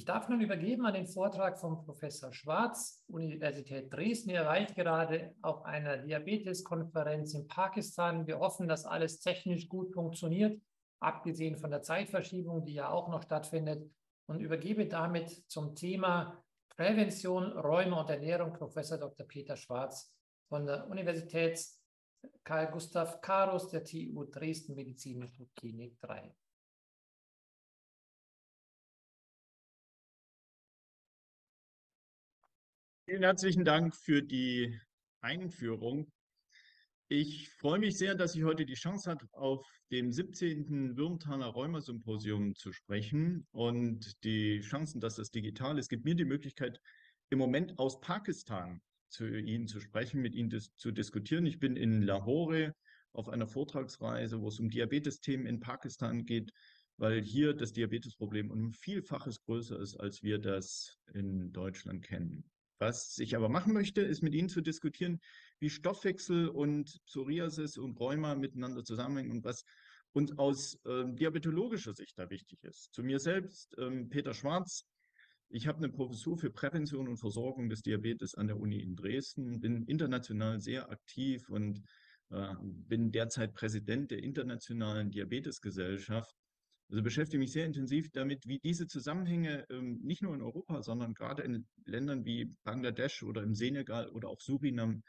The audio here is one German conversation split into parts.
Ich darf nun übergeben an den Vortrag von Professor Schwarz, Universität Dresden. Er weilt gerade auf einer Diabeteskonferenz in Pakistan. Wir hoffen, dass alles technisch gut funktioniert, abgesehen von der Zeitverschiebung, die ja auch noch stattfindet. Und übergebe damit zum Thema Prävention, Räume und Ernährung Professor Dr. Peter Schwarz von der Universität Karl Gustav Karus der TU Dresden Medizinische Klinik 3. Vielen herzlichen Dank für die Einführung. Ich freue mich sehr, dass ich heute die Chance habe, auf dem 17. Würmtaler Rheuma-Symposium zu sprechen und die Chancen, dass das digital ist, gibt mir die Möglichkeit, im Moment aus Pakistan zu Ihnen zu sprechen, mit Ihnen dis zu diskutieren. Ich bin in Lahore auf einer Vortragsreise, wo es um Diabetesthemen in Pakistan geht, weil hier das Diabetesproblem um Vielfaches größer ist, als wir das in Deutschland kennen. Was ich aber machen möchte, ist mit Ihnen zu diskutieren, wie Stoffwechsel und Psoriasis und Rheuma miteinander zusammenhängen und was uns aus äh, diabetologischer Sicht da wichtig ist. Zu mir selbst, ähm, Peter Schwarz. Ich habe eine Professur für Prävention und Versorgung des Diabetes an der Uni in Dresden, bin international sehr aktiv und äh, bin derzeit Präsident der Internationalen Diabetesgesellschaft also beschäftige mich sehr intensiv damit, wie diese Zusammenhänge ähm, nicht nur in Europa, sondern gerade in Ländern wie Bangladesch oder im Senegal oder auch Surinam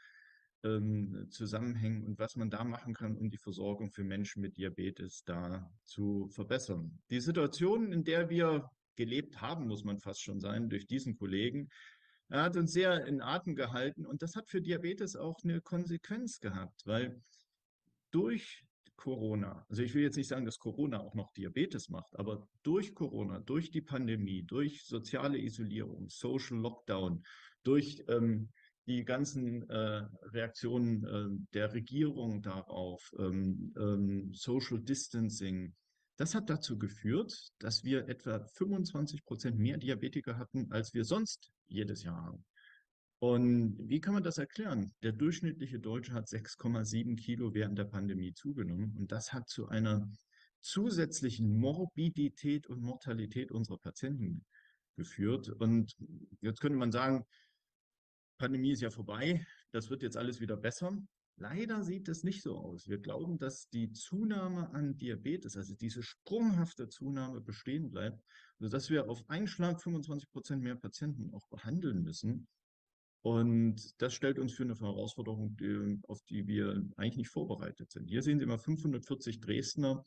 ähm, zusammenhängen und was man da machen kann, um die Versorgung für Menschen mit Diabetes da zu verbessern. Die Situation, in der wir gelebt haben, muss man fast schon sein, durch diesen Kollegen, er hat uns sehr in Atem gehalten und das hat für Diabetes auch eine Konsequenz gehabt, weil durch Corona, also ich will jetzt nicht sagen, dass Corona auch noch Diabetes macht, aber durch Corona, durch die Pandemie, durch soziale Isolierung, Social Lockdown, durch ähm, die ganzen äh, Reaktionen äh, der Regierung darauf, ähm, ähm, Social Distancing, das hat dazu geführt, dass wir etwa 25 Prozent mehr Diabetiker hatten, als wir sonst jedes Jahr haben. Und wie kann man das erklären? Der durchschnittliche Deutsche hat 6,7 Kilo während der Pandemie zugenommen und das hat zu einer zusätzlichen Morbidität und Mortalität unserer Patienten geführt. Und jetzt könnte man sagen, Pandemie ist ja vorbei, das wird jetzt alles wieder besser. Leider sieht es nicht so aus. Wir glauben, dass die Zunahme an Diabetes, also diese sprunghafte Zunahme bestehen bleibt, sodass wir auf einen Schlag 25 Prozent mehr Patienten auch behandeln müssen. Und das stellt uns für eine Herausforderung, die, auf die wir eigentlich nicht vorbereitet sind. Hier sehen Sie mal 540 Dresdner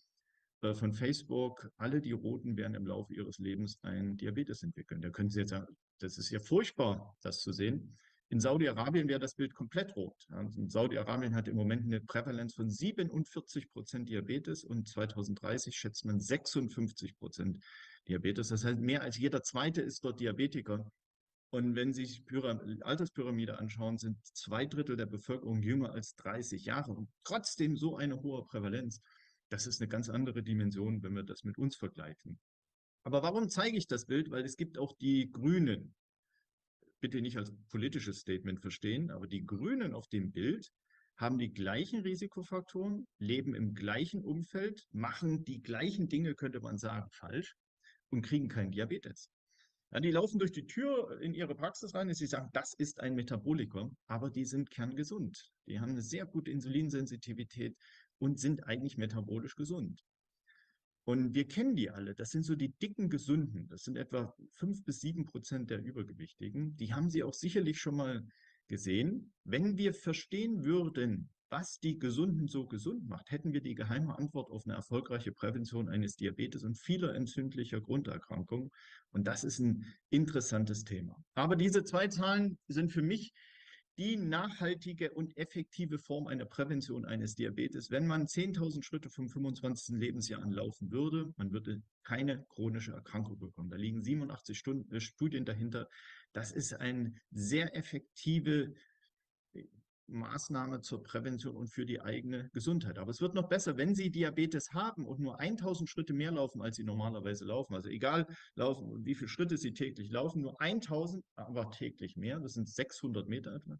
äh, von Facebook. Alle die Roten werden im Laufe ihres Lebens einen Diabetes entwickeln. Da können Sie jetzt sagen, das ist ja furchtbar, das zu sehen. In Saudi-Arabien wäre das Bild komplett rot. Saudi-Arabien hat im Moment eine Prävalenz von 47 Prozent Diabetes und 2030 schätzt man 56 Prozent Diabetes. Das heißt, mehr als jeder Zweite ist dort Diabetiker. Und wenn Sie sich die Alterspyramide anschauen, sind zwei Drittel der Bevölkerung jünger als 30 Jahre und trotzdem so eine hohe Prävalenz. Das ist eine ganz andere Dimension, wenn wir das mit uns vergleichen. Aber warum zeige ich das Bild? Weil es gibt auch die Grünen. Bitte nicht als politisches Statement verstehen, aber die Grünen auf dem Bild haben die gleichen Risikofaktoren, leben im gleichen Umfeld, machen die gleichen Dinge, könnte man sagen, falsch und kriegen keinen Diabetes. Ja, die laufen durch die Tür in ihre Praxis rein und sie sagen, das ist ein Metaboliker, aber die sind kerngesund. Die haben eine sehr gute Insulinsensitivität und sind eigentlich metabolisch gesund. Und wir kennen die alle. Das sind so die dicken Gesunden. Das sind etwa fünf bis sieben Prozent der Übergewichtigen. Die haben Sie auch sicherlich schon mal gesehen. Wenn wir verstehen würden, was die Gesunden so gesund macht, hätten wir die geheime Antwort auf eine erfolgreiche Prävention eines Diabetes und vieler entzündlicher Grunderkrankungen. Und das ist ein interessantes Thema. Aber diese zwei Zahlen sind für mich die nachhaltige und effektive Form einer Prävention eines Diabetes. Wenn man 10.000 Schritte vom 25. Lebensjahr anlaufen würde, man würde keine chronische Erkrankung bekommen. Da liegen 87 Stunden, äh, Studien dahinter. Das ist eine sehr effektive Maßnahme zur Prävention und für die eigene Gesundheit. Aber es wird noch besser, wenn Sie Diabetes haben und nur 1000 Schritte mehr laufen, als Sie normalerweise laufen. Also egal laufen wie viele Schritte Sie täglich laufen, nur 1000, aber täglich mehr, das sind 600 Meter etwa,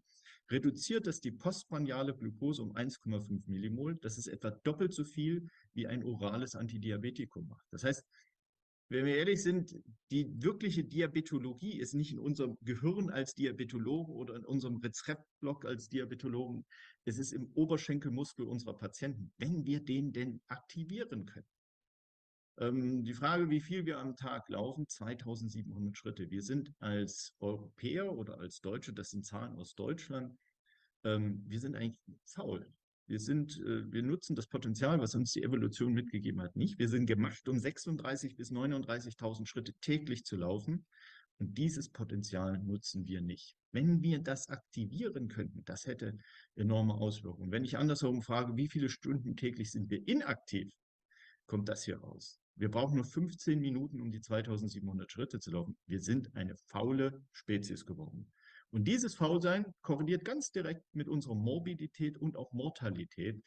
reduziert das die postprandiale Glucose um 1,5 Millimol. Das ist etwa doppelt so viel, wie ein orales Antidiabetikum macht. Das heißt, wenn wir ehrlich sind, die wirkliche Diabetologie ist nicht in unserem Gehirn als Diabetologen oder in unserem Rezeptblock als Diabetologen. Es ist im Oberschenkelmuskel unserer Patienten, wenn wir den denn aktivieren können. Ähm, die Frage, wie viel wir am Tag laufen, 2700 Schritte. Wir sind als Europäer oder als Deutsche, das sind Zahlen aus Deutschland, ähm, wir sind eigentlich faul. Wir sind, äh, wir nutzen das Potenzial, was uns die Evolution mitgegeben hat, nicht. Wir sind gemacht, um 36 bis 39.000 Schritte täglich zu laufen. Und dieses Potenzial nutzen wir nicht. Wenn wir das aktivieren könnten, das hätte enorme Auswirkungen. Wenn ich andersherum frage, wie viele Stunden täglich sind wir inaktiv, kommt das hier raus. Wir brauchen nur 15 Minuten, um die 2700 Schritte zu laufen. Wir sind eine faule Spezies geworden. Und dieses Faulsein korreliert ganz direkt mit unserer Morbidität und auch Mortalität.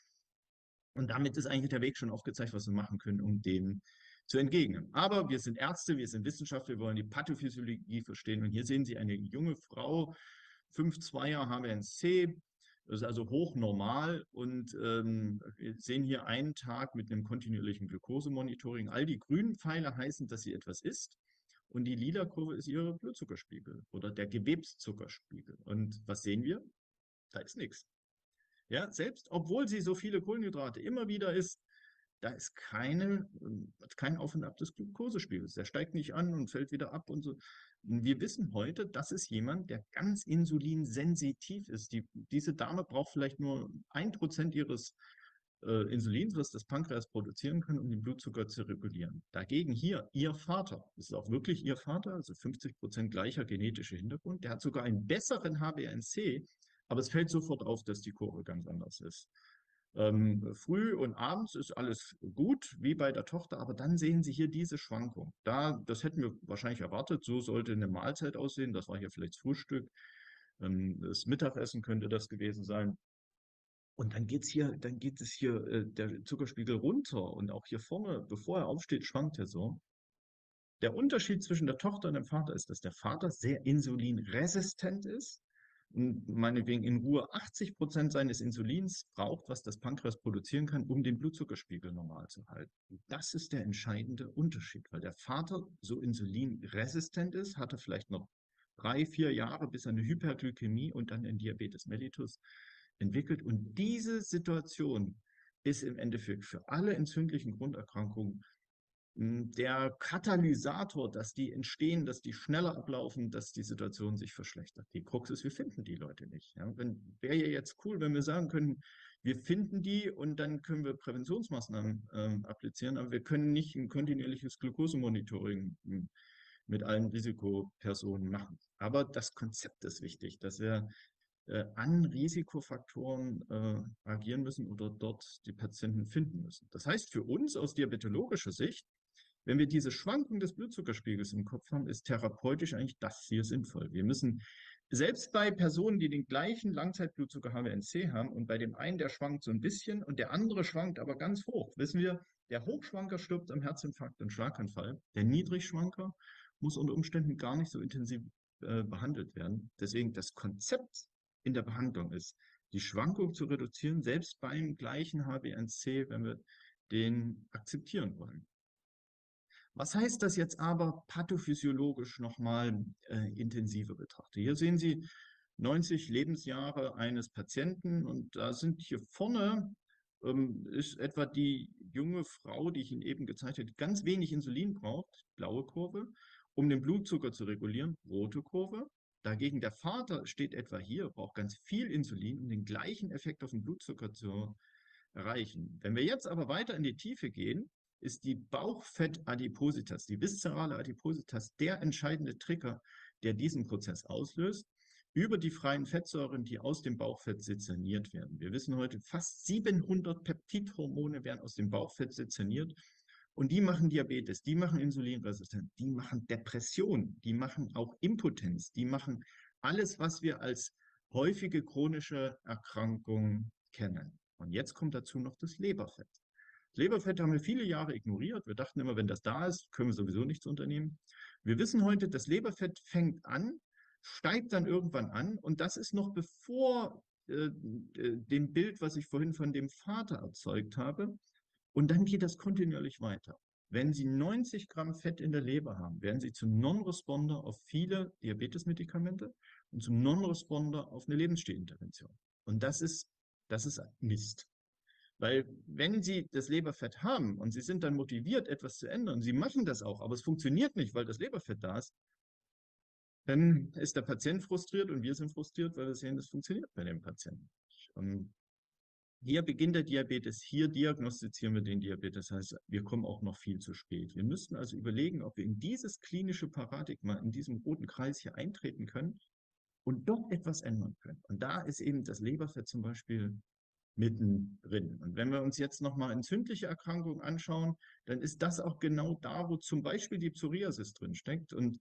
Und damit ist eigentlich der Weg schon aufgezeigt, was wir machen können, um dem zu entgegnen. Aber wir sind Ärzte, wir sind Wissenschaftler, wir wollen die Pathophysiologie verstehen. Und hier sehen Sie eine junge Frau, 5-2er HbA1c, das ist also hochnormal. Und ähm, wir sehen hier einen Tag mit einem kontinuierlichen Glukosemonitoring. All die grünen Pfeile heißen, dass sie etwas isst. Und die lila Kurve ist ihr Blutzuckerspiegel oder der Gewebszuckerspiegel. Und was sehen wir? Da ist nichts. Ja, selbst obwohl sie so viele Kohlenhydrate immer wieder isst, da ist keine, kein Auf und Ab des Glukosespiegels. Der steigt nicht an und fällt wieder ab und so. Wir wissen heute, das ist jemand, der ganz insulinsensitiv ist. Die, diese Dame braucht vielleicht nur ein Prozent ihres äh, Insulins, was das Pankreas produzieren kann, um den Blutzucker zu regulieren. Dagegen hier, ihr Vater, das ist auch wirklich ihr Vater, also 50 Prozent gleicher genetischer Hintergrund, der hat sogar einen besseren HbA1c, aber es fällt sofort auf, dass die Kurve ganz anders ist. Ähm, früh und abends ist alles gut, wie bei der Tochter, aber dann sehen Sie hier diese Schwankung. Da, das hätten wir wahrscheinlich erwartet, so sollte eine Mahlzeit aussehen. Das war hier vielleicht das Frühstück. Ähm, das Mittagessen könnte das gewesen sein. Und dann geht's hier, dann geht es hier äh, der Zuckerspiegel runter und auch hier vorne, bevor er aufsteht, schwankt er so. Der Unterschied zwischen der Tochter und dem Vater ist, dass der Vater sehr insulinresistent ist und meinetwegen in Ruhe 80 Prozent seines Insulins braucht, was das Pankreas produzieren kann, um den Blutzuckerspiegel normal zu halten. Das ist der entscheidende Unterschied, weil der Vater so insulinresistent ist, hatte vielleicht noch drei, vier Jahre bis eine Hyperglykämie und dann ein Diabetes mellitus entwickelt. Und diese Situation ist im Endeffekt für alle entzündlichen Grunderkrankungen hm, der Katalysator, dass die entstehen, dass die schneller ablaufen, dass die Situation sich verschlechtert. Die Krux ist, wir finden die Leute nicht. Ja, wäre ja jetzt cool, wenn wir sagen können, wir finden die und dann können wir Präventionsmaßnahmen äh, applizieren, aber wir können nicht ein kontinuierliches Glukosemonitoring hm, mit allen Risikopersonen machen. Aber das Konzept ist wichtig, dass wir an Risikofaktoren äh, agieren müssen oder dort die Patienten finden müssen. Das heißt für uns aus diabetologischer Sicht, wenn wir diese Schwankung des Blutzuckerspiegels im Kopf haben, ist therapeutisch eigentlich das hier sinnvoll. Wir müssen selbst bei Personen, die den gleichen Langzeitblutzucker HbA1c haben und bei dem einen, der schwankt so ein bisschen und der andere schwankt aber ganz hoch, wissen wir, der Hochschwanker stirbt am Herzinfarkt und Schlaganfall. Der Niedrigschwanker muss unter Umständen gar nicht so intensiv äh, behandelt werden. Deswegen das Konzept in der Behandlung ist, die Schwankung zu reduzieren, selbst beim gleichen HbA1c, wenn wir den akzeptieren wollen. Was heißt das jetzt aber pathophysiologisch nochmal äh, intensiver betrachtet? Hier sehen Sie 90 Lebensjahre eines Patienten und da sind hier vorne ähm, ist etwa die junge Frau, die ich Ihnen eben gezeigt habe, die ganz wenig Insulin braucht, blaue Kurve, um den Blutzucker zu regulieren, rote Kurve. Dagegen der Vater steht etwa hier, braucht ganz viel Insulin, um den gleichen Effekt auf den Blutzucker zu erreichen. Wenn wir jetzt aber weiter in die Tiefe gehen, ist die Bauchfettadipositas, die viszerale Adipositas, der entscheidende Trigger, der diesen Prozess auslöst, über die freien Fettsäuren, die aus dem Bauchfett sezerniert werden. Wir wissen heute, fast 700 Peptidhormone werden aus dem Bauchfett sezerniert und die machen Diabetes, die machen Insulinresistenz, die machen Depression, die machen auch Impotenz, die machen alles, was wir als häufige chronische Erkrankung kennen. Und jetzt kommt dazu noch das Leberfett. Das Leberfett haben wir viele Jahre ignoriert. Wir dachten immer, wenn das da ist, können wir sowieso nichts unternehmen. Wir wissen heute, das Leberfett fängt an, steigt dann irgendwann an und das ist noch bevor äh, dem Bild, was ich vorhin von dem Vater erzeugt habe, und dann geht das kontinuierlich weiter. Wenn Sie 90 Gramm Fett in der Leber haben, werden Sie zum Non-Responder auf viele Diabetesmedikamente und zum Non-Responder auf eine Lebensstilintervention. Und das ist, das ist Mist. Weil wenn Sie das Leberfett haben und Sie sind dann motiviert, etwas zu ändern, Sie machen das auch, aber es funktioniert nicht, weil das Leberfett da ist, dann ist der Patient frustriert und wir sind frustriert, weil wir sehen, das funktioniert bei dem Patienten. Und hier beginnt der Diabetes, hier diagnostizieren wir den Diabetes, das heißt, wir kommen auch noch viel zu spät. Wir müssten also überlegen, ob wir in dieses klinische Paradigma, in diesem roten Kreis hier eintreten können und dort etwas ändern können. Und da ist eben das Leberfett zum Beispiel mittendrin. Und wenn wir uns jetzt nochmal entzündliche Erkrankungen anschauen, dann ist das auch genau da, wo zum Beispiel die Psoriasis drin steckt. Und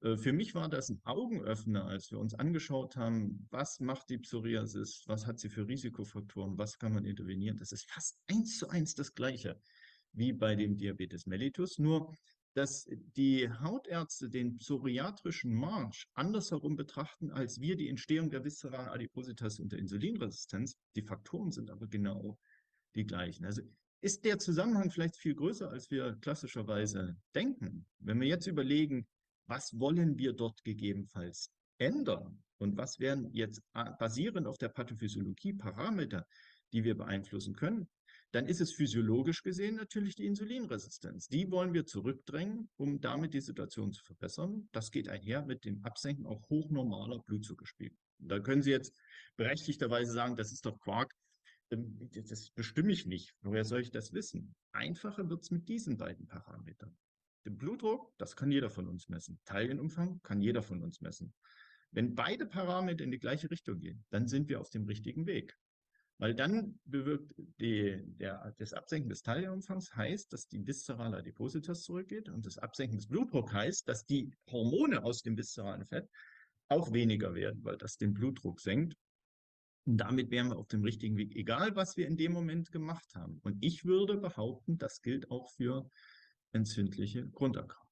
für mich war das ein Augenöffner, als wir uns angeschaut haben, was macht die Psoriasis, was hat sie für Risikofaktoren, was kann man intervenieren. Das ist fast eins zu eins das Gleiche wie bei dem Diabetes mellitus, nur dass die Hautärzte den psoriatrischen Marsch andersherum betrachten, als wir die Entstehung der viszeralen Adipositas und der Insulinresistenz. Die Faktoren sind aber genau die gleichen. Also ist der Zusammenhang vielleicht viel größer, als wir klassischerweise denken. Wenn wir jetzt überlegen, was wollen wir dort gegebenenfalls ändern und was wären jetzt äh, basierend auf der Pathophysiologie Parameter, die wir beeinflussen können, dann ist es physiologisch gesehen natürlich die Insulinresistenz. Die wollen wir zurückdrängen, um damit die Situation zu verbessern. Das geht einher mit dem Absenken auch hochnormaler Blutzuckerspiegel. Da können Sie jetzt berechtigterweise sagen, das ist doch Quark. Ähm, das bestimme ich nicht. Woher soll ich das wissen? Einfacher wird es mit diesen beiden Parametern. Den Blutdruck, das kann jeder von uns messen. Teilchenumfang kann jeder von uns messen. Wenn beide Parameter in die gleiche Richtung gehen, dann sind wir auf dem richtigen Weg. Weil dann bewirkt die, der, das Absenken des Teilchenumfangs heißt, dass die viszerale Adipositas zurückgeht und das Absenken des Blutdrucks heißt, dass die Hormone aus dem viszeralen Fett auch weniger werden, weil das den Blutdruck senkt. Und damit wären wir auf dem richtigen Weg, egal was wir in dem Moment gemacht haben. Und ich würde behaupten, das gilt auch für entzündliche Grunderkrankungen.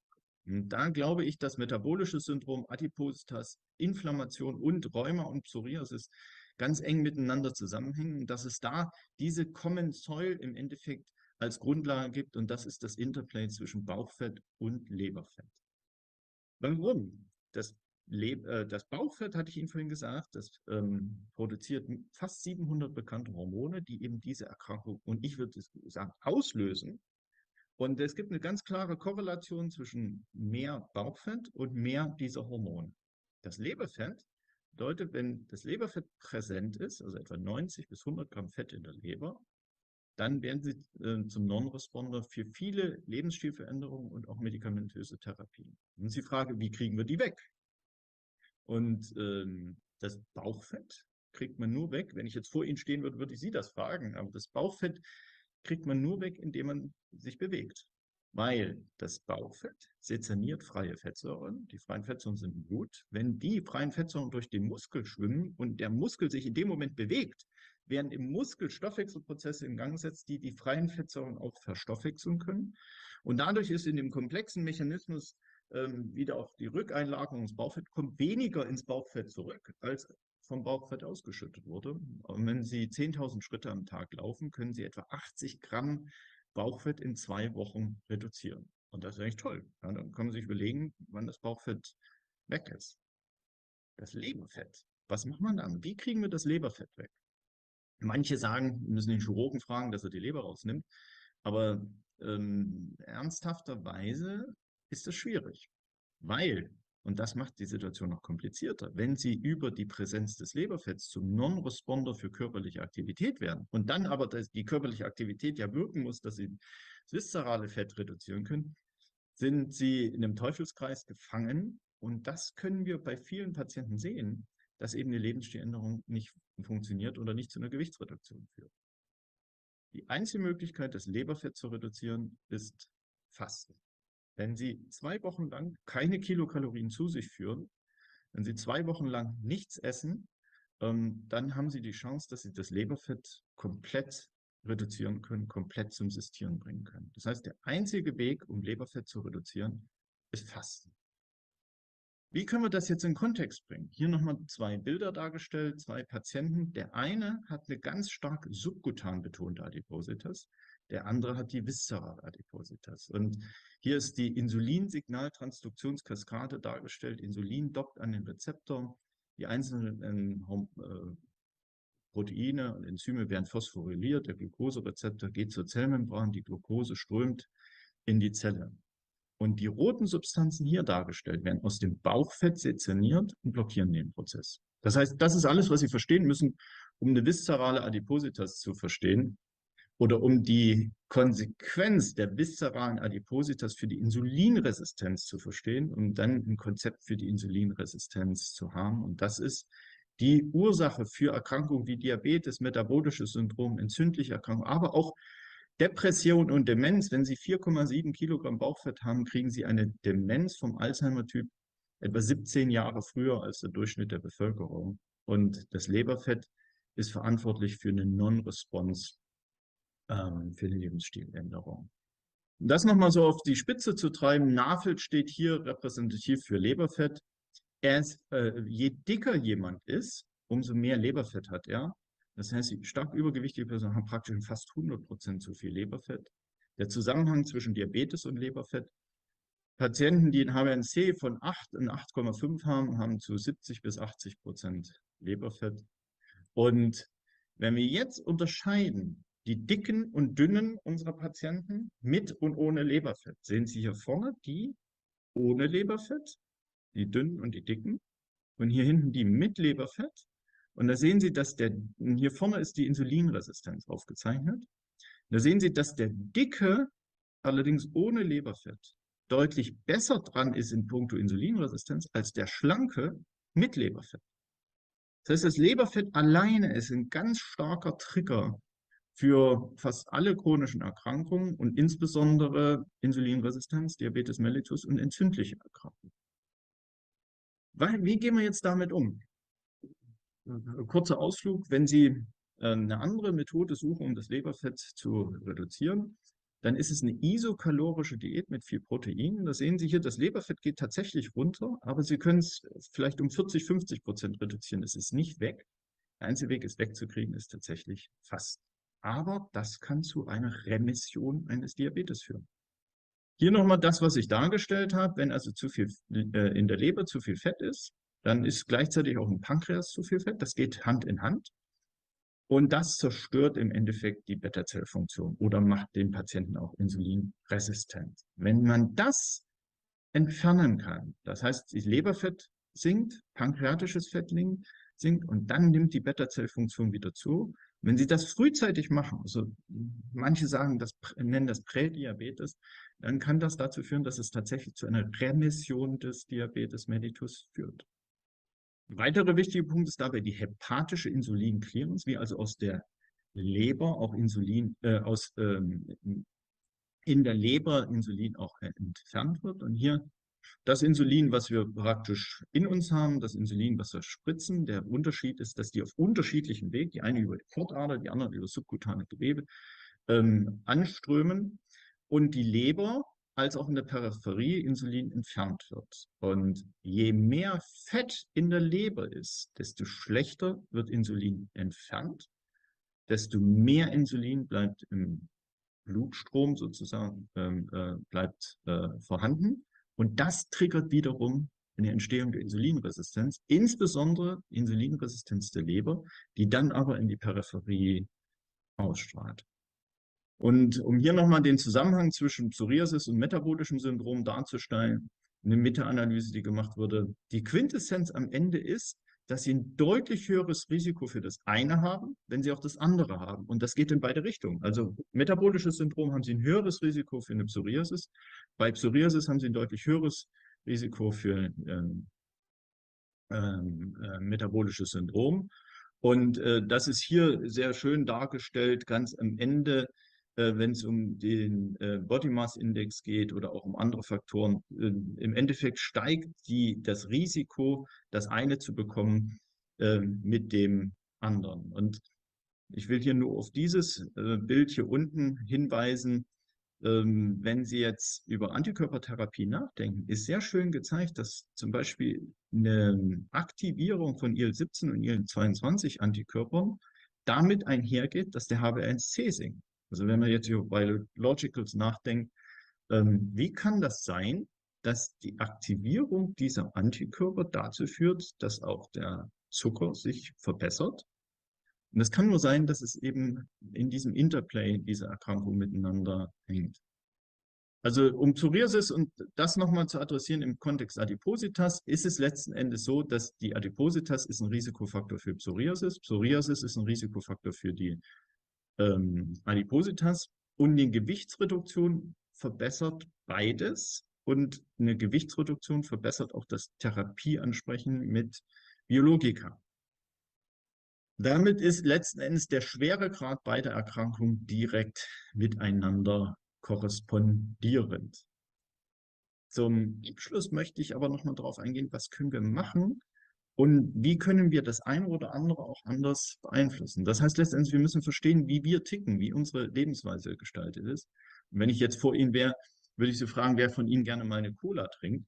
Und da glaube ich, dass metabolisches Syndrom, Adipositas, Inflammation und Rheuma und Psoriasis ganz eng miteinander zusammenhängen, dass es da diese Common Soil im Endeffekt als Grundlage gibt und das ist das Interplay zwischen Bauchfett und Leberfett. Warum? Das, Leb äh, das Bauchfett, hatte ich Ihnen vorhin gesagt, das ähm, produziert fast 700 bekannte Hormone, die eben diese Erkrankung, und ich würde sagen, auslösen. Und es gibt eine ganz klare Korrelation zwischen mehr Bauchfett und mehr dieser Hormone. Das Leberfett bedeutet, wenn das Leberfett präsent ist, also etwa 90 bis 100 Gramm Fett in der Leber, dann werden sie äh, zum Non-Responder für viele Lebensstilveränderungen und auch medikamentöse Therapien. Und Sie fragen, wie kriegen wir die weg? Und ähm, das Bauchfett kriegt man nur weg, wenn ich jetzt vor Ihnen stehen würde, würde ich Sie das fragen, aber das Bauchfett kriegt man nur weg, indem man sich bewegt. Weil das Bauchfett sezerniert freie Fettsäuren. Die freien Fettsäuren sind Blut. Wenn die freien Fettsäuren durch den Muskel schwimmen und der Muskel sich in dem Moment bewegt, werden im Muskel Stoffwechselprozesse in Gang gesetzt, die die freien Fettsäuren auch verstoffwechseln können. Und dadurch ist in dem komplexen Mechanismus ähm, wieder auch die Rückeinlagerung ins Bauchfett, kommt weniger ins Bauchfett zurück, als vom Bauchfett ausgeschüttet wurde. Und wenn Sie 10.000 Schritte am Tag laufen, können Sie etwa 80 Gramm Bauchfett in zwei Wochen reduzieren. Und das ist eigentlich toll. Ja, dann kann man sich überlegen, wann das Bauchfett weg ist. Das Leberfett. Was macht man dann? Wie kriegen wir das Leberfett weg? Manche sagen, wir müssen den Chirurgen fragen, dass er die Leber rausnimmt. Aber ähm, ernsthafterweise ist das schwierig, weil und das macht die Situation noch komplizierter. Wenn Sie über die Präsenz des Leberfetts zum Non-Responder für körperliche Aktivität werden und dann aber die körperliche Aktivität ja wirken muss, dass Sie das viszerale Fett reduzieren können, sind Sie in einem Teufelskreis gefangen. Und das können wir bei vielen Patienten sehen, dass eben eine Lebensstiländerung nicht funktioniert oder nicht zu einer Gewichtsreduktion führt. Die einzige Möglichkeit, das Leberfett zu reduzieren, ist Fasten. Wenn Sie zwei Wochen lang keine Kilokalorien zu sich führen, wenn Sie zwei Wochen lang nichts essen, ähm, dann haben Sie die Chance, dass Sie das Leberfett komplett reduzieren können, komplett zum Sistieren bringen können. Das heißt, der einzige Weg, um Leberfett zu reduzieren, ist Fasten. Wie können wir das jetzt in Kontext bringen? Hier nochmal zwei Bilder dargestellt, zwei Patienten. Der eine hat eine ganz stark subkutan betonte Adipositas, der andere hat die Viszeraladipositas. Und hier ist die Insulinsignaltransduktionskaskade dargestellt. Insulin dockt an den Rezeptor. Die einzelnen ähm, äh, Proteine und Enzyme werden phosphoryliert. Der Glukoserezeptor geht zur Zellmembran. Die Glucose strömt in die Zelle. Und die roten Substanzen hier dargestellt werden aus dem Bauchfett sezerniert und blockieren den Prozess. Das heißt, das ist alles, was Sie verstehen müssen, um eine viszerale Adipositas zu verstehen oder um die Konsequenz der viszeralen Adipositas für die Insulinresistenz zu verstehen, um dann ein Konzept für die Insulinresistenz zu haben. Und das ist die Ursache für Erkrankungen wie Diabetes, metabolisches Syndrom, entzündliche Erkrankungen, aber auch Depression und Demenz. Wenn Sie 4,7 Kilogramm Bauchfett haben, kriegen Sie eine Demenz vom Alzheimer-Typ etwa 17 Jahre früher als der Durchschnitt der Bevölkerung. Und das Leberfett ist verantwortlich für eine Non-Response ähm, für eine Lebensstiländerung. Das nochmal so auf die Spitze zu treiben, NAFLD steht hier repräsentativ für Leberfett. Erst, äh, je dicker jemand ist, umso mehr Leberfett hat er. Das heißt, die stark übergewichtige Personen haben praktisch fast 100 Prozent zu viel Leberfett. Der Zusammenhang zwischen Diabetes und Leberfett. Patienten, die ein HbA1c von 8 und 8,5 haben, haben zu 70 bis 80 Prozent Leberfett. Und wenn wir jetzt unterscheiden die dicken und dünnen unserer Patienten mit und ohne Leberfett. Sehen Sie hier vorne die ohne Leberfett, die dünnen und die dicken. Und hier hinten die mit Leberfett. Und da sehen Sie, dass der, hier vorne ist die Insulinresistenz aufgezeichnet. Da sehen Sie, dass der dicke, allerdings ohne Leberfett, deutlich besser dran ist in puncto Insulinresistenz als der schlanke mit Leberfett. Das heißt, das Leberfett alleine ist ein ganz starker Trigger für fast alle chronischen Erkrankungen und insbesondere Insulinresistenz, Diabetes mellitus und entzündliche Erkrankungen. Wie gehen wir jetzt damit um? Kurzer Ausflug, wenn Sie äh, eine andere Methode suchen, um das Leberfett zu reduzieren, dann ist es eine isokalorische Diät mit viel Protein. Da sehen Sie hier, das Leberfett geht tatsächlich runter, aber Sie können es vielleicht um 40, 50 Prozent reduzieren. Es ist nicht weg. Der einzige Weg, es wegzukriegen, ist tatsächlich Fasten aber das kann zu einer Remission eines Diabetes führen. Hier nochmal das, was ich dargestellt habe. Wenn also zu viel äh, in der Leber zu viel Fett ist, dann ist gleichzeitig auch im Pankreas zu viel Fett. Das geht Hand in Hand. Und das zerstört im Endeffekt die Beta-Zellfunktion oder macht den Patienten auch insulinresistent. Wenn man das entfernen kann, das heißt, das Leberfett sinkt, pankreatisches Fett sinkt und dann nimmt die Beta-Zellfunktion wieder zu, wenn Sie das frühzeitig machen, also manche sagen, das, nennen das Prädiabetes, dann kann das dazu führen, dass es tatsächlich zu einer Remission des Diabetes mellitus führt. Ein weiterer wichtiger Punkt ist dabei die hepatische Insulinclearance, wie also aus der Leber auch Insulin, äh, aus ähm, in der Leber Insulin auch entfernt wird. Und hier das Insulin, was wir praktisch in uns haben, das Insulin, was wir spritzen, der Unterschied ist, dass die auf unterschiedlichen Weg, die eine über die Pfortader, die andere über subkutane Gewebe, ähm, anströmen und die Leber als auch in der Peripherie Insulin entfernt wird. Und je mehr Fett in der Leber ist, desto schlechter wird Insulin entfernt, desto mehr Insulin bleibt im Blutstrom sozusagen ähm, äh, bleibt äh, vorhanden und das triggert wiederum eine Entstehung der Insulinresistenz, insbesondere Insulinresistenz der Leber, die dann aber in die Peripherie ausstrahlt. Und um hier nochmal den Zusammenhang zwischen Psoriasis und metabolischem Syndrom darzustellen, eine Meta-Analyse, die gemacht wurde, die Quintessenz am Ende ist, dass sie ein deutlich höheres Risiko für das eine haben, wenn sie auch das andere haben. Und das geht in beide Richtungen. Also metabolisches Syndrom haben sie ein höheres Risiko für eine Psoriasis. Bei Psoriasis haben sie ein deutlich höheres Risiko für ähm, ähm, äh, metabolisches Syndrom. Und äh, das ist hier sehr schön dargestellt, ganz am Ende wenn es um den äh, Body Mass Index geht oder auch um andere Faktoren. Äh, Im Endeffekt steigt die, das Risiko, das eine zu bekommen, ähm, mit dem anderen. Und ich will hier nur auf dieses Bild hier unten hinweisen. Ähm, wenn Sie jetzt über Antikörpertherapie nachdenken, ist sehr schön gezeigt, dass zum Beispiel eine Aktivierung von IL-17 und IL-22 Antikörpern damit einhergeht, dass der HbA1c sinkt. Also wenn man jetzt über Biologicals nachdenkt, ähm, wie kann das sein, dass die Aktivierung dieser Antikörper dazu führt, dass auch der Zucker sich verbessert? Und es kann nur sein, dass es eben in diesem Interplay dieser Erkrankung miteinander hängt. Also um Psoriasis und das nochmal zu adressieren im Kontext Adipositas, ist es letzten Endes so, dass die Adipositas ist ein Risikofaktor für Psoriasis, Psoriasis ist ein Risikofaktor für die ähm, Adipositas und eine Gewichtsreduktion verbessert beides und eine Gewichtsreduktion verbessert auch das Therapieansprechen mit Biologika. Damit ist letzten Endes der Schweregrad beider Erkrankungen direkt miteinander korrespondierend. Zum Abschluss möchte ich aber nochmal darauf eingehen, was können wir machen und wie können wir das eine oder andere auch anders beeinflussen. Das heißt letztendlich, wir müssen verstehen, wie wir ticken, wie unsere Lebensweise gestaltet ist. Und wenn ich jetzt vor Ihnen wäre, würde ich Sie fragen, wer von Ihnen gerne mal eine Cola trinkt.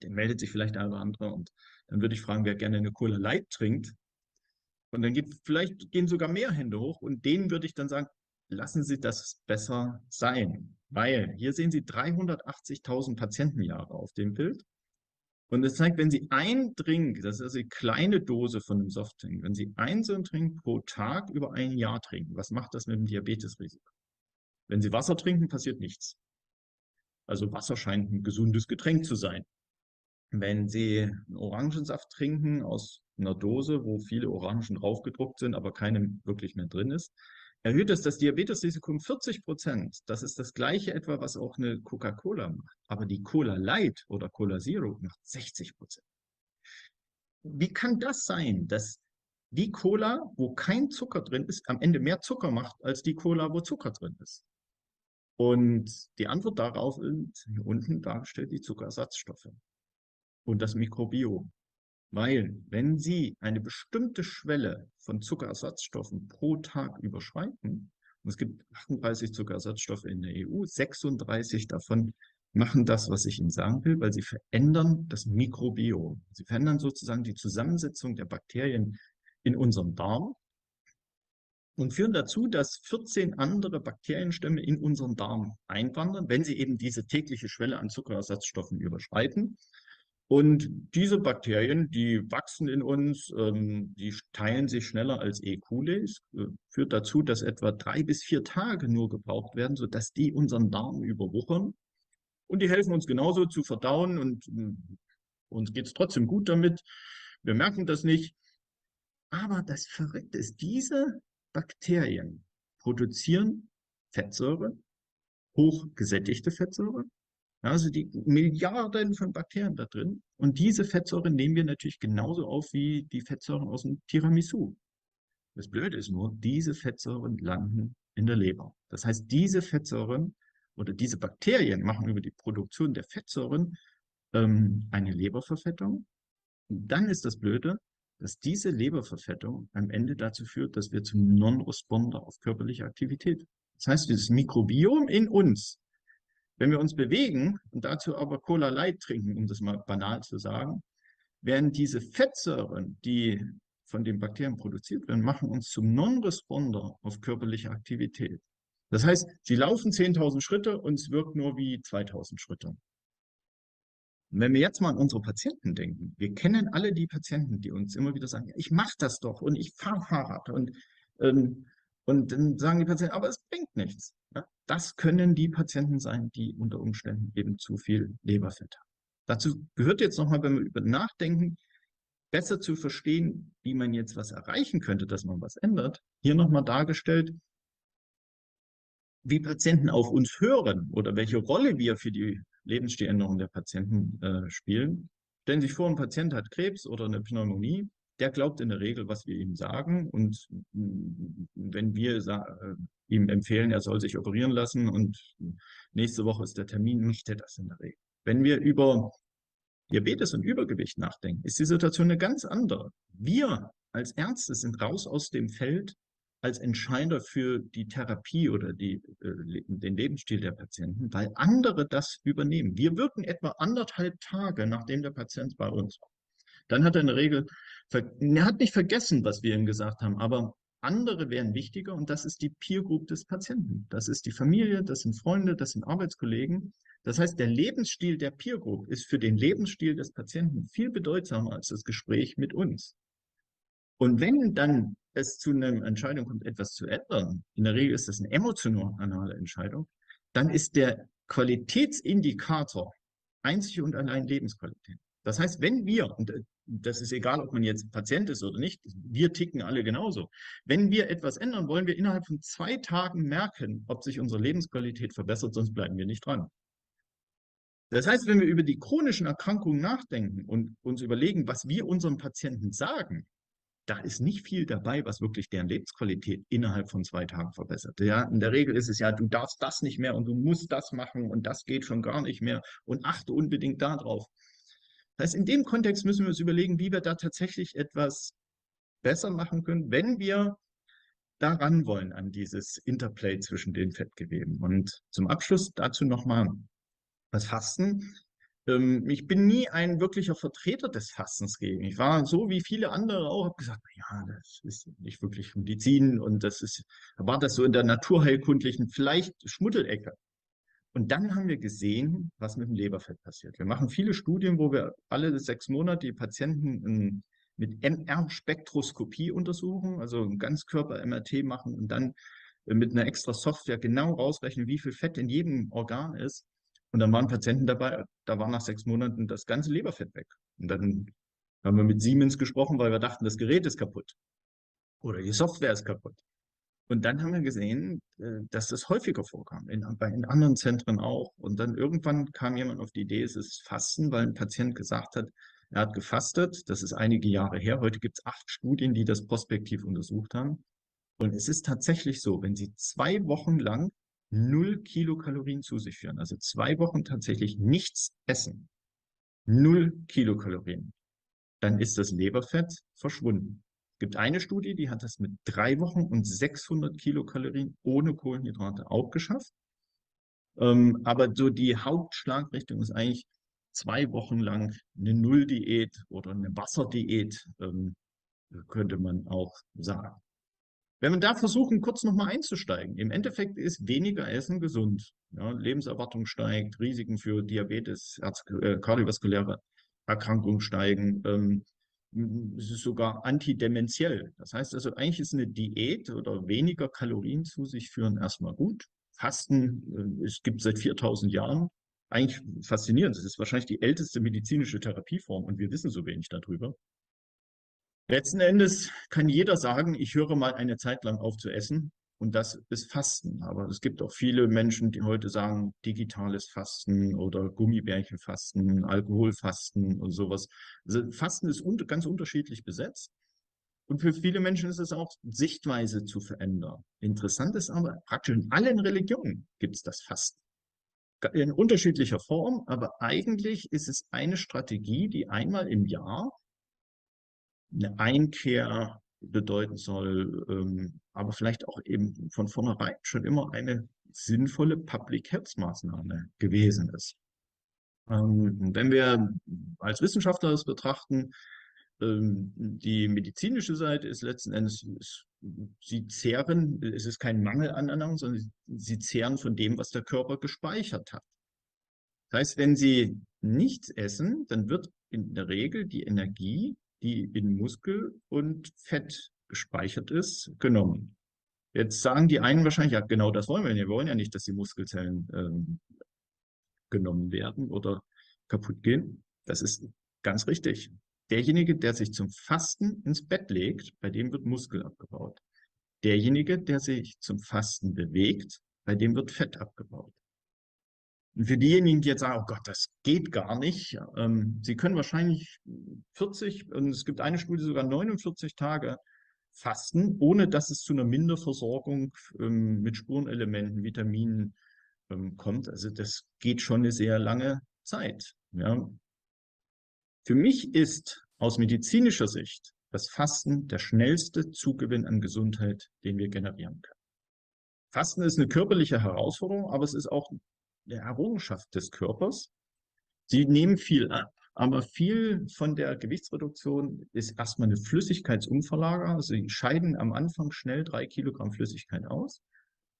Dann meldet sich vielleicht der eine oder andere und dann würde ich fragen, wer gerne eine Cola Light trinkt. Und dann geht, vielleicht gehen sogar mehr Hände hoch und denen würde ich dann sagen, lassen Sie das besser sein. Weil hier sehen Sie 380.000 Patientenjahre auf dem Bild. Und es zeigt, wenn Sie ein Drink, das ist also eine kleine Dose von einem Softdrink, wenn Sie ein so ein Drink pro Tag über ein Jahr trinken, was macht das mit dem Diabetesrisiko? Wenn Sie Wasser trinken, passiert nichts. Also Wasser scheint ein gesundes Getränk zu sein. Wenn Sie einen Orangensaft trinken aus einer Dose, wo viele Orangen draufgedruckt sind, aber keine wirklich mehr drin ist, erhöht es das Diabetesrisiko um 40 Prozent. Das ist das gleiche etwa, was auch eine Coca-Cola macht. Aber die Cola Light oder Cola Zero macht 60 Prozent. Wie kann das sein, dass die Cola, wo kein Zucker drin ist, am Ende mehr Zucker macht als die Cola, wo Zucker drin ist? Und die Antwort darauf ist hier unten dargestellt die Zuckerersatzstoffe und das Mikrobiom. Weil, wenn Sie eine bestimmte Schwelle von Zuckerersatzstoffen pro Tag überschreiten, und es gibt 38 Zuckerersatzstoffe in der EU, 36 davon machen das, was ich Ihnen sagen will, weil sie verändern das Mikrobiom. Sie verändern sozusagen die Zusammensetzung der Bakterien in unserem Darm und führen dazu, dass 14 andere Bakterienstämme in unseren Darm einwandern, wenn sie eben diese tägliche Schwelle an Zuckerersatzstoffen überschreiten. Und diese Bakterien, die wachsen in uns, ähm, die teilen sich schneller als E. coli. Äh, führt dazu, dass etwa drei bis vier Tage nur gebraucht werden, sodass die unseren Darm überwuchern. Und die helfen uns genauso zu verdauen und äh, uns geht es trotzdem gut damit. Wir merken das nicht. Aber das Verrückte ist, diese Bakterien produzieren Fettsäure, hochgesättigte Fettsäure, also die Milliarden von Bakterien da drin. Und diese Fettsäuren nehmen wir natürlich genauso auf wie die Fettsäuren aus dem Tiramisu. Das Blöde ist nur, diese Fettsäuren landen in der Leber. Das heißt, diese Fettsäuren oder diese Bakterien machen über die Produktion der Fettsäuren ähm, eine Leberverfettung. Und dann ist das Blöde, dass diese Leberverfettung am Ende dazu führt, dass wir zum Non-Responder auf körperliche Aktivität. Das heißt, dieses Mikrobiom in uns wenn wir uns bewegen und dazu aber Cola Light trinken, um das mal banal zu sagen, werden diese Fettsäuren, die von den Bakterien produziert werden, machen uns zum Non-Responder auf körperliche Aktivität. Das heißt, sie laufen 10.000 Schritte und es wirkt nur wie 2.000 Schritte. Und wenn wir jetzt mal an unsere Patienten denken, wir kennen alle die Patienten, die uns immer wieder sagen, ich mache das doch und ich fahre Fahrrad und, ähm, und dann sagen die Patienten, aber es bringt nichts. Das können die Patienten sein, die unter Umständen eben zu viel Leberfett haben. Dazu gehört jetzt nochmal, wenn wir über nachdenken, besser zu verstehen, wie man jetzt was erreichen könnte, dass man was ändert. Hier nochmal dargestellt, wie Patienten auf uns hören oder welche Rolle wir für die Lebensstiländerung der Patienten äh, spielen. Stellen Sie sich vor, ein Patient hat Krebs oder eine Pneumonie der glaubt in der Regel, was wir ihm sagen. Und wenn wir äh, ihm empfehlen, er soll sich operieren lassen und nächste Woche ist der Termin, macht er das in der Regel. Wenn wir über Diabetes und Übergewicht nachdenken, ist die Situation eine ganz andere. Wir als Ärzte sind raus aus dem Feld als Entscheider für die Therapie oder die, äh, den Lebensstil der Patienten, weil andere das übernehmen. Wir wirken etwa anderthalb Tage, nachdem der Patient bei uns war. Dann hat er in der Regel er hat nicht vergessen, was wir ihm gesagt haben, aber andere wären wichtiger und das ist die Peer Group des Patienten. Das ist die Familie, das sind Freunde, das sind Arbeitskollegen. Das heißt, der Lebensstil der Peer Group ist für den Lebensstil des Patienten viel bedeutsamer als das Gespräch mit uns. Und wenn dann es zu einer Entscheidung kommt, etwas zu ändern, in der Regel ist das eine emotionale Entscheidung, dann ist der Qualitätsindikator einzig und allein Lebensqualität. Das heißt, wenn wir, und äh, das ist egal, ob man jetzt Patient ist oder nicht, wir ticken alle genauso. Wenn wir etwas ändern, wollen wir innerhalb von zwei Tagen merken, ob sich unsere Lebensqualität verbessert, sonst bleiben wir nicht dran. Das heißt, wenn wir über die chronischen Erkrankungen nachdenken und uns überlegen, was wir unseren Patienten sagen, da ist nicht viel dabei, was wirklich deren Lebensqualität innerhalb von zwei Tagen verbessert. Ja, in der Regel ist es ja, du darfst das nicht mehr und du musst das machen und das geht schon gar nicht mehr und achte unbedingt darauf. Das heißt, in dem Kontext müssen wir uns überlegen, wie wir da tatsächlich etwas besser machen können, wenn wir daran wollen an dieses Interplay zwischen den Fettgeweben. Und zum Abschluss dazu nochmal das Fasten. Ähm, ich bin nie ein wirklicher Vertreter des Fastens gegen. Ich war so wie viele andere auch, habe gesagt, ja, das ist nicht wirklich Medizin und das ist, war das so in der naturheilkundlichen vielleicht Schmuddelecke. Und dann haben wir gesehen, was mit dem Leberfett passiert. Wir machen viele Studien, wo wir alle sechs Monate die Patienten mit MR-Spektroskopie untersuchen, also ein Ganzkörper-MRT machen und dann äh, mit einer extra Software genau rausrechnen, wie viel Fett in jedem Organ ist. Und dann waren Patienten dabei, da war nach sechs Monaten das ganze Leberfett weg. Und dann haben wir mit Siemens gesprochen, weil wir dachten, das Gerät ist kaputt. Oder die Software ist kaputt. Und dann haben wir gesehen, äh, dass das häufiger vorkam, in, bei in anderen Zentren auch. Und dann irgendwann kam jemand auf die Idee, es ist Fasten, weil ein Patient gesagt hat, er hat gefastet. Das ist einige Jahre her. Heute gibt es acht Studien, die das prospektiv untersucht haben. Und es ist tatsächlich so, wenn Sie zwei Wochen lang null Kilokalorien zu sich führen. Also zwei Wochen tatsächlich nichts essen. Null Kilokalorien. Dann ist das Leberfett verschwunden. Gibt eine Studie, die hat das mit drei Wochen und 600 Kilokalorien ohne Kohlenhydrate auch geschafft. Ähm, aber so die Hauptschlagrichtung ist eigentlich zwei Wochen lang eine Nulldiät oder eine Wasserdiät, ähm, könnte man auch sagen. Wenn wir da versuchen, kurz nochmal einzusteigen, im Endeffekt ist weniger Essen gesund. Ja, Lebenserwartung steigt, Risiken für Diabetes, Herz, äh, kardiovaskuläre Erkrankungen steigen. Ähm, es ist sogar antidemenziell. Das heißt also, eigentlich ist eine Diät oder weniger Kalorien zu sich führen erstmal gut. Fasten, äh, es gibt seit 4000 Jahren. Eigentlich faszinierend. Es ist wahrscheinlich die älteste medizinische Therapieform und wir wissen so wenig darüber. Letzten Endes kann jeder sagen, ich höre mal eine Zeit lang auf zu essen und das ist Fasten. Aber es gibt auch viele Menschen, die heute sagen, digitales Fasten oder Gummibärchenfasten, Alkoholfasten und sowas. Also Fasten ist un ganz unterschiedlich besetzt. Und für viele Menschen ist es auch Sichtweise zu verändern. Interessant ist aber, praktisch in allen Religionen gibt es das Fasten. In unterschiedlicher Form, aber eigentlich ist es eine Strategie, die einmal im Jahr eine Einkehr bedeuten soll, ähm, aber vielleicht auch eben von vornherein schon immer eine sinnvolle Public Health Maßnahme gewesen ist. Ähm, wenn wir als Wissenschaftler das betrachten, ähm, die medizinische Seite ist letzten Endes, ist, sie zehren, es ist kein Mangel an Ernährung, sondern sie zehren von dem, was der Körper gespeichert hat. Das heißt, wenn Sie nichts essen, dann wird in der Regel die Energie die in Muskel und Fett gespeichert ist, genommen. Jetzt sagen die einen wahrscheinlich, ja, genau das wollen wir. Wir wollen ja nicht, dass die Muskelzellen ähm, genommen werden oder kaputt gehen. Das ist ganz richtig. Derjenige, der sich zum Fasten ins Bett legt, bei dem wird Muskel abgebaut. Derjenige, der sich zum Fasten bewegt, bei dem wird Fett abgebaut. Und für diejenigen, die jetzt sagen, oh Gott, das geht gar nicht, ähm, sie können wahrscheinlich 40, und es gibt eine Studie sogar 49 Tage fasten, ohne dass es zu einer Minderversorgung ähm, mit Spurenelementen, Vitaminen ähm, kommt. Also das geht schon eine sehr lange Zeit. Ja. Für mich ist aus medizinischer Sicht das Fasten der schnellste Zugewinn an Gesundheit, den wir generieren können. Fasten ist eine körperliche Herausforderung, aber es ist auch der Errungenschaft des Körpers. Sie nehmen viel ab. Aber viel von der Gewichtsreduktion ist erstmal eine Flüssigkeitsumverlagerung. Also sie scheiden am Anfang schnell drei Kilogramm Flüssigkeit aus.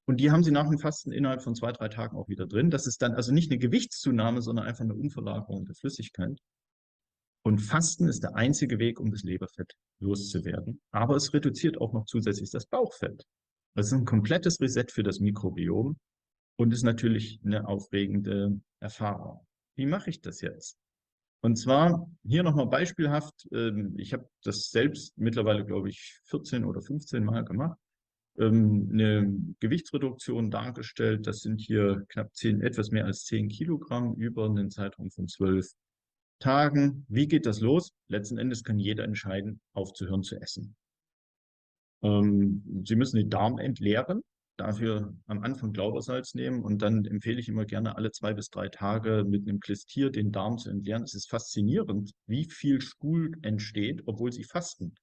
Und die haben sie nach dem Fasten innerhalb von zwei, drei Tagen auch wieder drin. Das ist dann also nicht eine Gewichtszunahme, sondern einfach eine Umverlagerung der Flüssigkeit. Und Fasten ist der einzige Weg, um das Leberfett loszuwerden. Aber es reduziert auch noch zusätzlich das Bauchfett. Das ist ein komplettes Reset für das Mikrobiom und ist natürlich eine aufregende Erfahrung. Wie mache ich das jetzt? Und zwar hier nochmal beispielhaft, ähm, ich habe das selbst mittlerweile, glaube ich, 14 oder 15 Mal gemacht, ähm, eine Gewichtsreduktion dargestellt. Das sind hier knapp 10, etwas mehr als 10 Kilogramm über einen Zeitraum von 12 Tagen. Wie geht das los? Letzten Endes kann jeder entscheiden, aufzuhören zu essen. Ähm, Sie müssen den Darm entleeren, dafür am Anfang Glaubersalz nehmen und dann empfehle ich immer gerne alle zwei bis drei Tage mit einem Klistier den Darm zu entleeren. Es ist faszinierend, wie viel Stuhl entsteht, obwohl Sie fasten.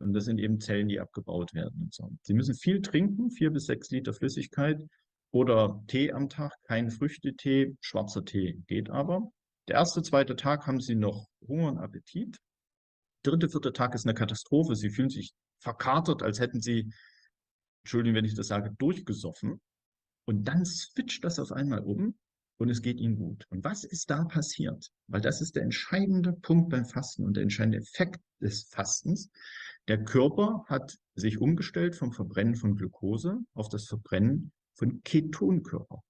Und das sind eben Zellen, die abgebaut werden. So. Sie müssen viel trinken, vier bis sechs Liter Flüssigkeit oder Tee am Tag, kein Früchtetee, schwarzer Tee geht aber. Der erste, zweite Tag haben Sie noch Hunger und Appetit. Dritte, vierte Tag ist eine Katastrophe. Sie fühlen sich verkatert, als hätten Sie, Entschuldigung, wenn ich das sage, durchgesoffen. Und dann switcht das auf einmal um und es geht Ihnen gut. Und was ist da passiert? Weil das ist der entscheidende Punkt beim Fasten und der entscheidende Effekt des Fastens. Der Körper hat sich umgestellt vom Verbrennen von Glucose auf das Verbrennen von Ketonkörper.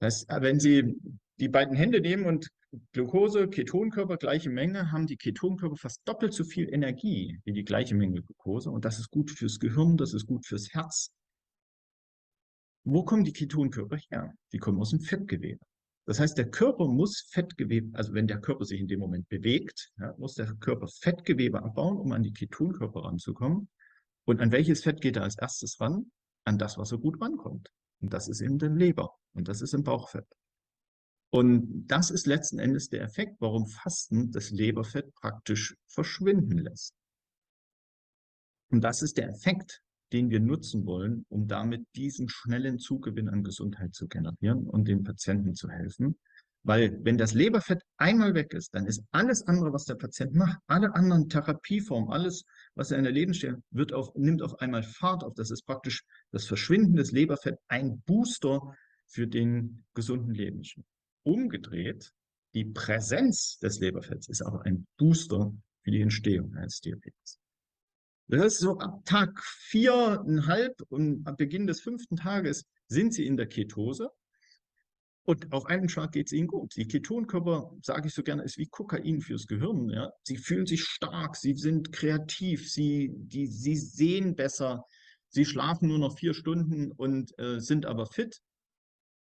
Das heißt, wenn Sie die beiden Hände nehmen und Glucose, Ketonkörper, gleiche Menge, haben die Ketonkörper fast doppelt so viel Energie wie die gleiche Menge Glucose. Und das ist gut fürs Gehirn, das ist gut fürs Herz. Wo kommen die Ketonkörper her? Die kommen aus dem Fettgewebe. Das heißt, der Körper muss Fettgewebe, also wenn der Körper sich in dem Moment bewegt, ja, muss der Körper Fettgewebe abbauen, um an die Ketonkörper ranzukommen. Und an welches Fett geht er als erstes ran? An das, was so gut rankommt. Und das ist eben der Leber. Und das ist im Bauchfett. Und das ist letzten Endes der Effekt, warum Fasten das Leberfett praktisch verschwinden lässt. Und das ist der Effekt, den wir nutzen wollen, um damit diesen schnellen Zugewinn an Gesundheit zu generieren und den Patienten zu helfen. Weil wenn das Leberfett einmal weg ist, dann ist alles andere, was der Patient macht, alle anderen Therapieformen, alles, was er in der Leben steht, wird auf, nimmt auf einmal Fahrt auf. Das ist praktisch das Verschwinden des Leberfett, ein Booster für den gesunden Lebensstil. Umgedreht, die Präsenz des Leberfetts ist aber ein Booster für die Entstehung eines Diabetes. Das heißt, so ab Tag viereinhalb und ab Beginn des fünften Tages sind sie in der Ketose und auf einen Schlag geht es ihnen gut. Die Ketonkörper, sage ich so gerne, ist wie Kokain fürs Gehirn. Ja? Sie fühlen sich stark, sie sind kreativ, sie, die, sie sehen besser, sie schlafen nur noch vier Stunden und äh, sind aber fit.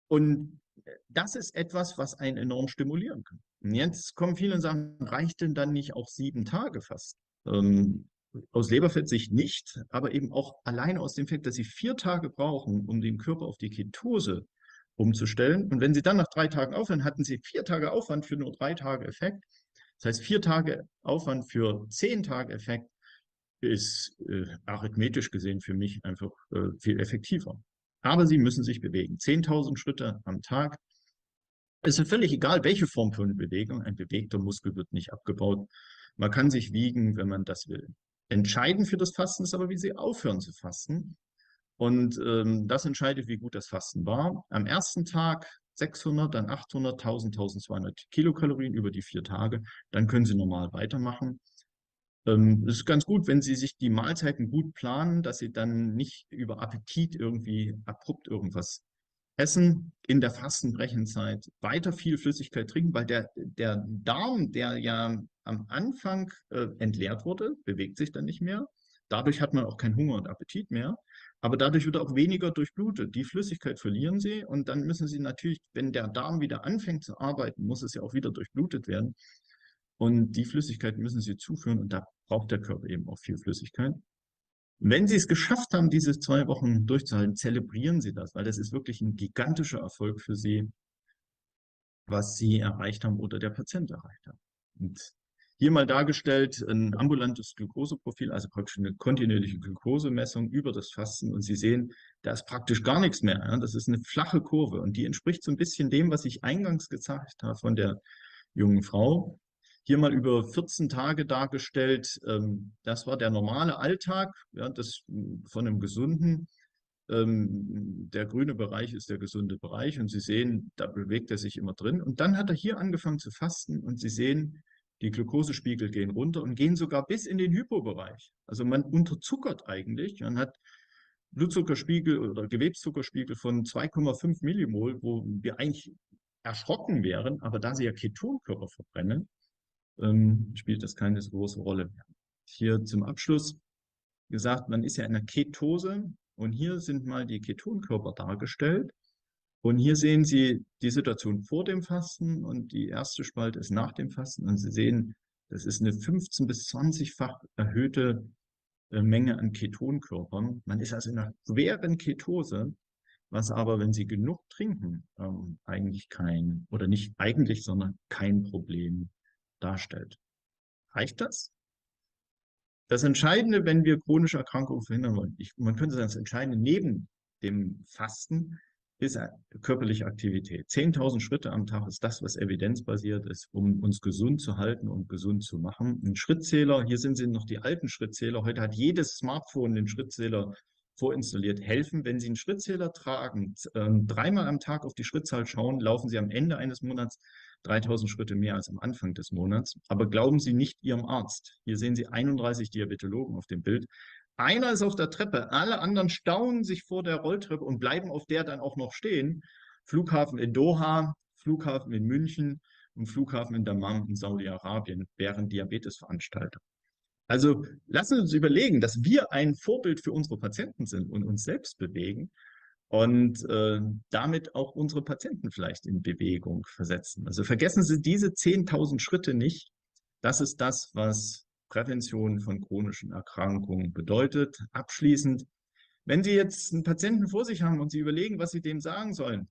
Und das ist etwas, was einen enorm stimulieren kann. Und jetzt kommen viele und sagen, reicht denn dann nicht auch sieben Tage fast? Ähm, aus Leberfettsicht nicht, aber eben auch alleine aus dem Fakt, dass sie vier Tage brauchen, um den Körper auf die Ketose umzustellen. Und wenn sie dann nach drei Tagen aufhören, hatten sie vier Tage Aufwand für nur drei Tage Effekt. Das heißt, vier Tage Aufwand für zehn Tage Effekt ist äh, arithmetisch gesehen für mich einfach äh, viel effektiver. Aber sie müssen sich bewegen. 10.000 Schritte am Tag. Es ist völlig egal, welche Form von Bewegung. Ein bewegter Muskel wird nicht abgebaut. Man kann sich wiegen, wenn man das will. Entscheidend für das Fasten ist aber, wie Sie aufhören zu fasten. Und ähm, das entscheidet, wie gut das Fasten war. Am ersten Tag 600, dann 800, 1000, 1200 Kilokalorien über die vier Tage. Dann können Sie normal weitermachen. Ähm, es ist ganz gut, wenn Sie sich die Mahlzeiten gut planen, dass Sie dann nicht über Appetit irgendwie abrupt irgendwas essen, in der Fastenbrechenzeit weiter viel Flüssigkeit trinken, weil der, der Darm, der ja am Anfang äh, entleert wurde, bewegt sich dann nicht mehr. Dadurch hat man auch keinen Hunger und Appetit mehr. Aber dadurch wird auch weniger durchblutet. Die Flüssigkeit verlieren sie und dann müssen sie natürlich, wenn der Darm wieder anfängt zu arbeiten, muss es ja auch wieder durchblutet werden. Und die Flüssigkeit müssen sie zuführen und da braucht der Körper eben auch viel Flüssigkeit. Wenn Sie es geschafft haben, diese zwei Wochen durchzuhalten, zelebrieren Sie das, weil das ist wirklich ein gigantischer Erfolg für Sie, was Sie erreicht haben oder der Patient erreicht hat. Und hier mal dargestellt ein ambulantes Glukoseprofil, also praktisch eine kontinuierliche Glukosemessung über das Fasten. Und Sie sehen, da ist praktisch gar nichts mehr. Das ist eine flache Kurve und die entspricht so ein bisschen dem, was ich eingangs gezeigt habe von der jungen Frau. Hier mal über 14 Tage dargestellt. Ähm, das war der normale Alltag ja, das, von einem Gesunden. Ähm, der grüne Bereich ist der gesunde Bereich und Sie sehen, da bewegt er sich immer drin. Und dann hat er hier angefangen zu fasten und Sie sehen, die Glukosespiegel gehen runter und gehen sogar bis in den Hypobereich. Also man unterzuckert eigentlich. Man hat Blutzuckerspiegel oder Gewebszuckerspiegel von 2,5 Millimol, wo wir eigentlich erschrocken wären, aber da sie ja Ketonkörper verbrennen, ähm, spielt das keine so große Rolle mehr. Hier zum Abschluss gesagt, man ist ja in einer Ketose und hier sind mal die Ketonkörper dargestellt. Und hier sehen Sie die Situation vor dem Fasten und die erste Spalte ist nach dem Fasten. Und Sie sehen, das ist eine 15 bis 20-fach erhöhte äh, Menge an Ketonkörpern. Man ist also in einer schweren Ketose, was aber, wenn Sie genug trinken, ähm, eigentlich kein, oder nicht eigentlich, sondern kein Problem darstellt. Reicht das? Das Entscheidende, wenn wir chronische Erkrankungen verhindern wollen, ich, man könnte sagen, das Entscheidende neben dem Fasten ist körperliche Aktivität. 10.000 Schritte am Tag ist das, was evidenzbasiert ist, um uns gesund zu halten und gesund zu machen. Ein Schrittzähler, hier sind sie noch die alten Schrittzähler. Heute hat jedes Smartphone den Schrittzähler vorinstalliert. Helfen, wenn Sie einen Schrittzähler tragen, ähm, dreimal am Tag auf die Schrittzahl schauen, laufen Sie am Ende eines Monats 3000 Schritte mehr als am Anfang des Monats. Aber glauben Sie nicht Ihrem Arzt. Hier sehen Sie 31 Diabetologen auf dem Bild. Einer ist auf der Treppe, alle anderen staunen sich vor der Rolltreppe und bleiben auf der dann auch noch stehen. Flughafen in Doha, Flughafen in München und Flughafen in Dammam in Saudi-Arabien wären Diabetesveranstalter. Also lassen Sie uns überlegen, dass wir ein Vorbild für unsere Patienten sind und uns selbst bewegen und äh, damit auch unsere Patienten vielleicht in Bewegung versetzen. Also vergessen Sie diese 10.000 Schritte nicht. Das ist das, was Prävention von chronischen Erkrankungen bedeutet. Abschließend, wenn Sie jetzt einen Patienten vor sich haben und Sie überlegen, was Sie dem sagen sollen,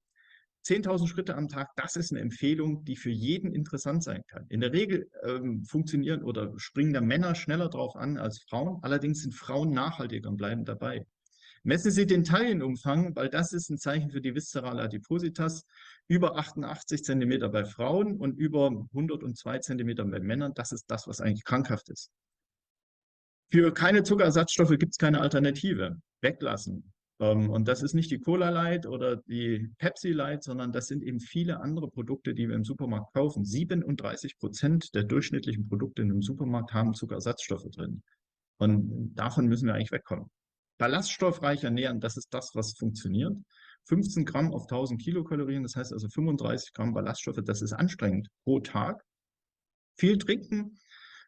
10.000 Schritte am Tag, das ist eine Empfehlung, die für jeden interessant sein kann. In der Regel ähm, funktionieren oder springen da Männer schneller drauf an als Frauen. Allerdings sind Frauen nachhaltiger und bleiben dabei. Messen Sie den Taillenumfang, weil das ist ein Zeichen für die viszerale Adipositas. Über 88 Zentimeter bei Frauen und über 102 Zentimeter bei Männern. Das ist das, was eigentlich krankhaft ist. Für keine Zuckerersatzstoffe gibt es keine Alternative. Weglassen. Ähm, und das ist nicht die Cola Light oder die Pepsi Light, sondern das sind eben viele andere Produkte, die wir im Supermarkt kaufen. 37 Prozent der durchschnittlichen Produkte in einem Supermarkt haben Zuckerersatzstoffe drin. Und davon müssen wir eigentlich wegkommen. Ballaststoffreich ernähren, das ist das, was funktioniert. 15 Gramm auf 1000 Kilokalorien, das heißt also 35 Gramm Ballaststoffe, das ist anstrengend pro Tag. Viel trinken,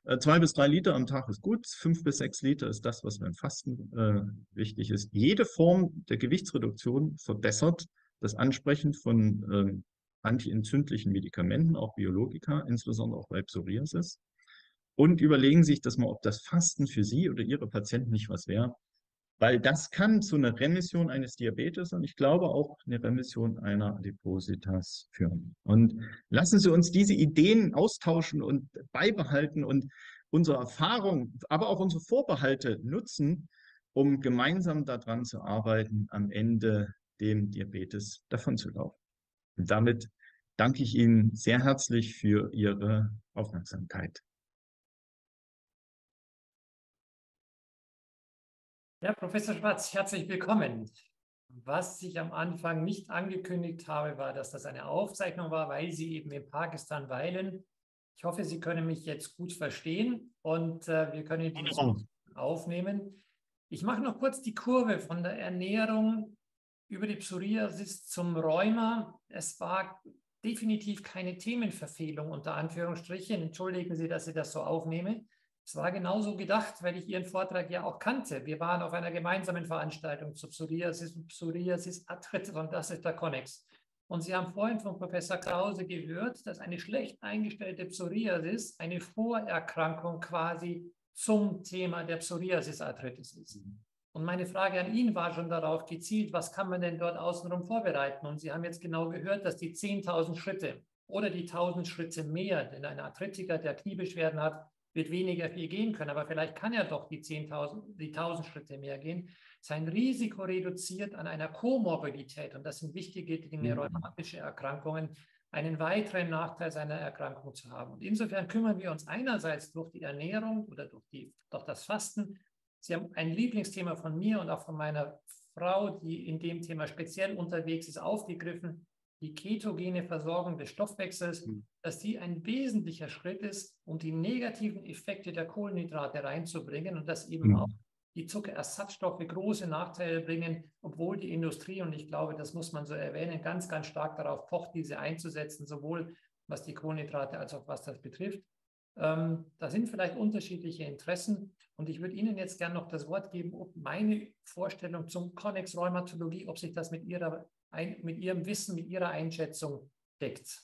äh, zwei bis drei Liter am Tag ist gut, fünf bis sechs Liter ist das, was beim Fasten äh, wichtig ist. Jede Form der Gewichtsreduktion verbessert das Ansprechen von äh, antientzündlichen Medikamenten, auch Biologika, insbesondere auch bei Psoriasis. Und überlegen sich das mal, ob das Fasten für Sie oder Ihre Patienten nicht was wäre, weil das kann zu einer Remission eines Diabetes und ich glaube auch eine Remission einer Adipositas führen. Und lassen Sie uns diese Ideen austauschen und beibehalten und unsere Erfahrung, aber auch unsere Vorbehalte nutzen, um gemeinsam daran zu arbeiten, am Ende dem Diabetes davonzulaufen. Und damit danke ich Ihnen sehr herzlich für Ihre Aufmerksamkeit. Ja, Professor Schwarz, herzlich willkommen. Was ich am Anfang nicht angekündigt habe, war, dass das eine Aufzeichnung war, weil Sie eben in Pakistan weilen. Ich hoffe, Sie können mich jetzt gut verstehen und äh, wir können die Diskussion aufnehmen. Ich mache noch kurz die Kurve von der Ernährung über die Psoriasis zum Rheuma. Es war definitiv keine Themenverfehlung unter Anführungsstrichen. Entschuldigen Sie, dass ich das so aufnehme. Es war genauso gedacht, weil ich Ihren Vortrag ja auch kannte. Wir waren auf einer gemeinsamen Veranstaltung zu Psoriasis und Psoriasis Arthritis und das ist der Connex. Und Sie haben vorhin von Professor Krause gehört, dass eine schlecht eingestellte Psoriasis eine Vorerkrankung quasi zum Thema der Psoriasis-Arthritis ist. Und meine Frage an ihn war schon darauf gezielt, was kann man denn dort außenrum vorbereiten? Und Sie haben jetzt genau gehört, dass die 10.000 Schritte oder die 1.000 Schritte mehr, denn ein Arthritiker, der Kniebeschwerden hat, wird weniger viel gehen können, aber vielleicht kann er doch die 10.000, die 1.000 Schritte mehr gehen. Sein Risiko reduziert an einer Komorbidität und das sind wichtige Dinge, mhm. rheumatische Erkrankungen, einen weiteren Nachteil seiner Erkrankung zu haben. Und insofern kümmern wir uns einerseits durch die Ernährung oder durch, die, durch das Fasten. Sie haben ein Lieblingsthema von mir und auch von meiner Frau, die in dem Thema speziell unterwegs ist, aufgegriffen, die ketogene Versorgung des Stoffwechsels, mhm. dass die ein wesentlicher Schritt ist, um die negativen Effekte der Kohlenhydrate reinzubringen und dass eben mhm. auch die Zuckerersatzstoffe große Nachteile bringen, obwohl die Industrie, und ich glaube, das muss man so erwähnen, ganz, ganz stark darauf pocht, diese einzusetzen, sowohl was die Kohlenhydrate als auch was das betrifft. Ähm, da sind vielleicht unterschiedliche Interessen und ich würde Ihnen jetzt gerne noch das Wort geben, ob meine Vorstellung zum Connex Rheumatologie, ob sich das mit, ihrer, mit Ihrem Wissen, mit Ihrer Einschätzung deckt.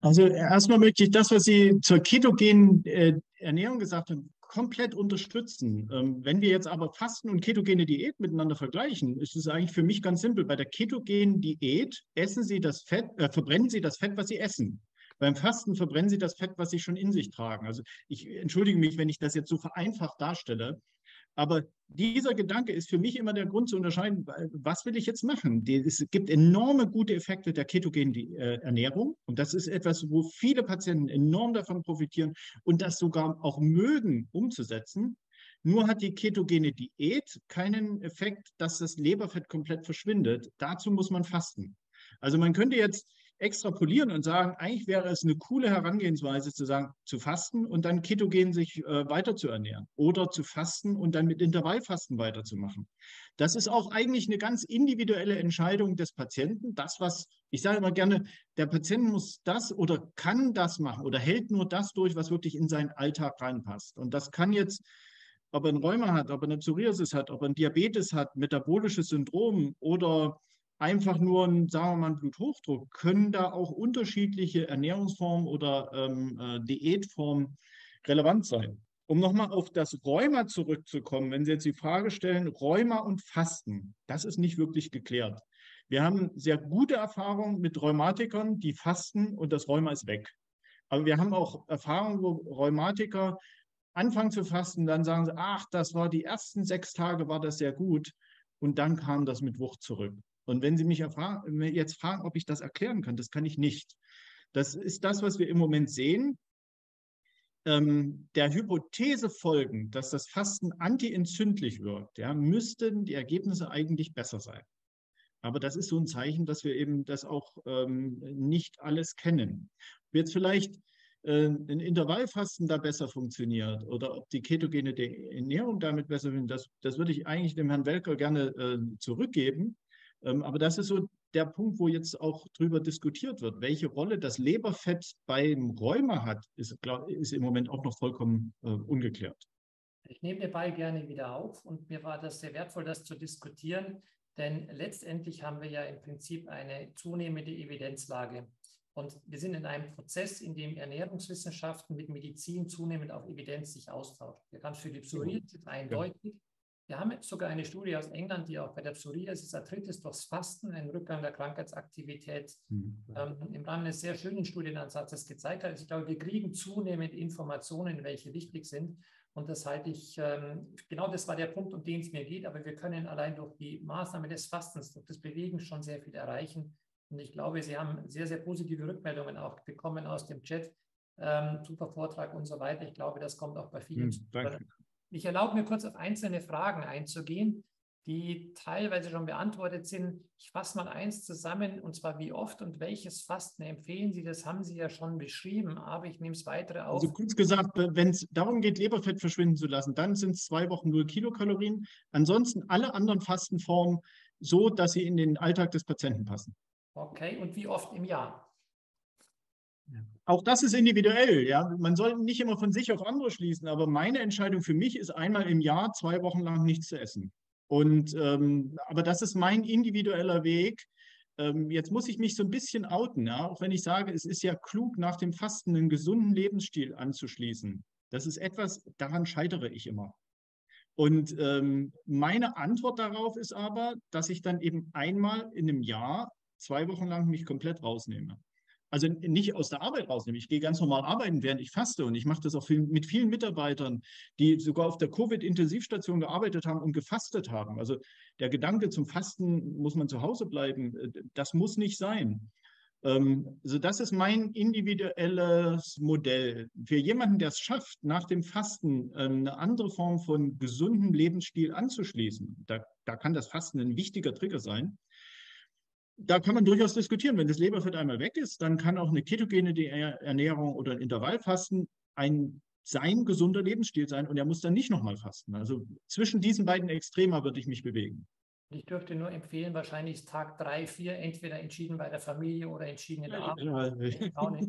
Also erstmal möchte ich das, was Sie zur ketogenen äh, Ernährung gesagt haben, komplett unterstützen. Ähm, wenn wir jetzt aber Fasten und ketogene Diät miteinander vergleichen, ist es eigentlich für mich ganz simpel. Bei der ketogenen Diät essen Sie das Fett, äh, verbrennen Sie das Fett, was Sie essen. Beim Fasten verbrennen Sie das Fett, was Sie schon in sich tragen. Also ich entschuldige mich, wenn ich das jetzt so vereinfacht darstelle. Aber dieser Gedanke ist für mich immer der Grund zu unterscheiden, was will ich jetzt machen? Es gibt enorme gute Effekte der ketogenen äh, Ernährung und das ist etwas, wo viele Patienten enorm davon profitieren und das sogar auch mögen umzusetzen. Nur hat die ketogene Diät keinen Effekt, dass das Leberfett komplett verschwindet. Dazu muss man fasten. Also man könnte jetzt extrapolieren und sagen, eigentlich wäre es eine coole Herangehensweise zu sagen, zu fasten und dann ketogen sich äh, weiter zu ernähren oder zu fasten und dann mit Intervallfasten weiterzumachen. Das ist auch eigentlich eine ganz individuelle Entscheidung des Patienten. Das, was ich sage immer gerne, der Patient muss das oder kann das machen oder hält nur das durch, was wirklich in seinen Alltag reinpasst. Und das kann jetzt ob er ein Rheuma hat, ob er eine Psoriasis hat, ob er ein Diabetes hat, metabolisches Syndrom oder einfach nur ein, sagen wir mal, Bluthochdruck, können da auch unterschiedliche Ernährungsformen oder ähm, äh, Diätformen relevant sein. Um nochmal auf das Rheuma zurückzukommen, wenn Sie jetzt die Frage stellen, Rheuma und Fasten, das ist nicht wirklich geklärt. Wir haben sehr gute Erfahrungen mit Rheumatikern, die fasten und das Rheuma ist weg. Aber wir haben auch Erfahrungen, wo Rheumatiker anfangen zu fasten, dann sagen sie, ach, das war die ersten sechs Tage, war das sehr gut. Und dann kam das mit Wucht zurück. Und wenn Sie mich jetzt fragen, ob ich das erklären kann, das kann ich nicht. Das ist das, was wir im Moment sehen. Ähm, der Hypothese folgend, dass das Fasten antientzündlich wirkt, ja, müssten die Ergebnisse eigentlich besser sein. Aber das ist so ein Zeichen, dass wir eben das auch ähm, nicht alles kennen. Ob jetzt vielleicht äh, ein Intervallfasten da besser funktioniert oder ob die ketogene Ernährung damit besser wird, das, das würde ich eigentlich dem Herrn Welker gerne äh, zurückgeben. Ähm, aber das ist so der Punkt, wo jetzt auch drüber diskutiert wird. Welche Rolle das Leberfett beim Rheuma hat, ist, glaub, ist im Moment auch noch vollkommen äh, ungeklärt. Ich nehme den Ball gerne wieder auf und mir war das sehr wertvoll, das zu diskutieren, denn letztendlich haben wir ja im Prinzip eine zunehmende Evidenzlage. Und wir sind in einem Prozess, in dem Ernährungswissenschaften mit Medizin zunehmend auf Evidenz sich austauschen. Ganz für die Psoriasis eindeutig. Wir haben sogar eine Studie aus England, die auch bei der Psoriasis Arthritis durchs Fasten einen Rückgang der Krankheitsaktivität mhm. ähm, im Rahmen eines sehr schönen Studienansatzes gezeigt hat. Also ich glaube, wir kriegen zunehmend Informationen, welche wichtig sind. Und das halte ich, ähm, genau das war der Punkt, um den es mir geht. Aber wir können allein durch die Maßnahme des Fastens, durch das Bewegen schon sehr viel erreichen. Und ich glaube, Sie haben sehr, sehr positive Rückmeldungen auch bekommen aus dem Chat. Ähm, super Vortrag und so weiter. Ich glaube, das kommt auch bei vielen. Mhm, danke. Ich erlaube mir kurz auf einzelne Fragen einzugehen, die teilweise schon beantwortet sind. Ich fasse mal eins zusammen, und zwar wie oft und welches Fasten empfehlen Sie? Das haben Sie ja schon beschrieben, aber ich nehme es weitere auf. Also kurz gesagt, wenn es darum geht, Leberfett verschwinden zu lassen, dann sind es zwei Wochen 0 Kilokalorien. Ansonsten alle anderen Fastenformen so, dass sie in den Alltag des Patienten passen. Okay, und wie oft im Jahr? Auch das ist individuell, ja. Man soll nicht immer von sich auf andere schließen, aber meine Entscheidung für mich ist einmal im Jahr zwei Wochen lang nichts zu essen. Und ähm, aber das ist mein individueller Weg. Ähm, jetzt muss ich mich so ein bisschen outen, ja, auch wenn ich sage, es ist ja klug, nach dem Fasten einen gesunden Lebensstil anzuschließen. Das ist etwas, daran scheitere ich immer. Und ähm, meine Antwort darauf ist aber, dass ich dann eben einmal in einem Jahr zwei Wochen lang mich komplett rausnehme also nicht aus der Arbeit rausnehmen. Ich gehe ganz normal arbeiten, während ich faste. Und ich mache das auch mit vielen Mitarbeitern, die sogar auf der Covid-Intensivstation gearbeitet haben und gefastet haben. Also der Gedanke zum Fasten, muss man zu Hause bleiben, äh, das muss nicht sein. Also das ist mein individuelles Modell. Für jemanden, der es schafft, nach dem Fasten ähm, eine andere Form von gesundem Lebensstil anzuschließen, da, da kann das Fasten ein wichtiger Trigger sein. Da kann man durchaus diskutieren. Wenn das Leberfett einmal weg ist, dann kann auch eine ketogene Ernährung oder ein Intervallfasten ein sein gesunder Lebensstil sein und er muss dann nicht nochmal fasten. Also zwischen diesen beiden Extremer würde ich mich bewegen. Ich dürfte nur empfehlen, wahrscheinlich Tag drei, vier entweder entschieden bei der Familie oder entschieden in der Arbeit.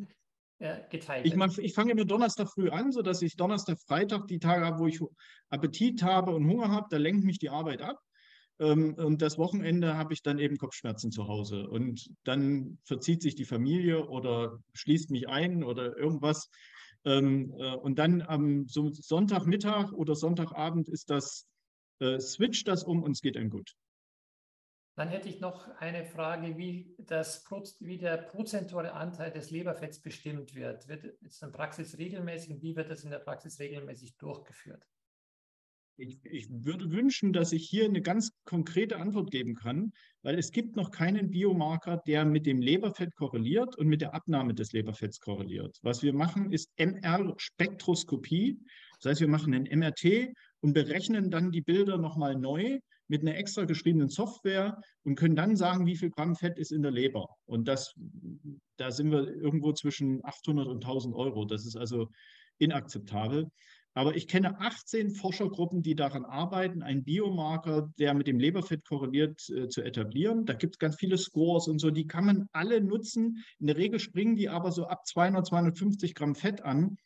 Ja, geteilt. Ich, mach, ich fange immer Donnerstag früh an, sodass ich Donnerstag, Freitag die Tage habe, wo ich Appetit habe und Hunger habe, da lenkt mich die Arbeit ab. Ähm, und das Wochenende habe ich dann eben Kopfschmerzen zu Hause. Und dann verzieht sich die Familie oder schließt mich ein oder irgendwas. Ähm, äh, und dann am Sonntagmittag oder Sonntagabend ist das, äh, switcht das um und es geht einem gut. Dann hätte ich noch eine Frage, wie, das, wie der prozentuale Anteil des Leberfetts bestimmt wird. Wird es in der Praxis regelmäßig und wie wird das in der Praxis regelmäßig durchgeführt? Ich, ich, würde wünschen, dass ich hier eine ganz konkrete Antwort geben kann, weil es gibt noch keinen Biomarker, der mit dem Leberfett korreliert und mit der Abnahme des Leberfetts korreliert. Was wir machen, ist MR-Spektroskopie. Das heißt, wir machen ein MRT und berechnen dann die Bilder nochmal neu mit einer extra geschriebenen Software und können dann sagen, wie viel Gramm Fett ist in der Leber. Und das, da sind wir irgendwo zwischen 800 und 1000 Euro. Das ist also inakzeptabel. Aber ich kenne 18 Forschergruppen, die daran arbeiten, einen Biomarker, der mit dem Leberfett korreliert, äh, zu etablieren. Da gibt es ganz viele Scores und so, die kann man alle nutzen. In der Regel springen die aber so ab 200, 250 Gramm Fett an.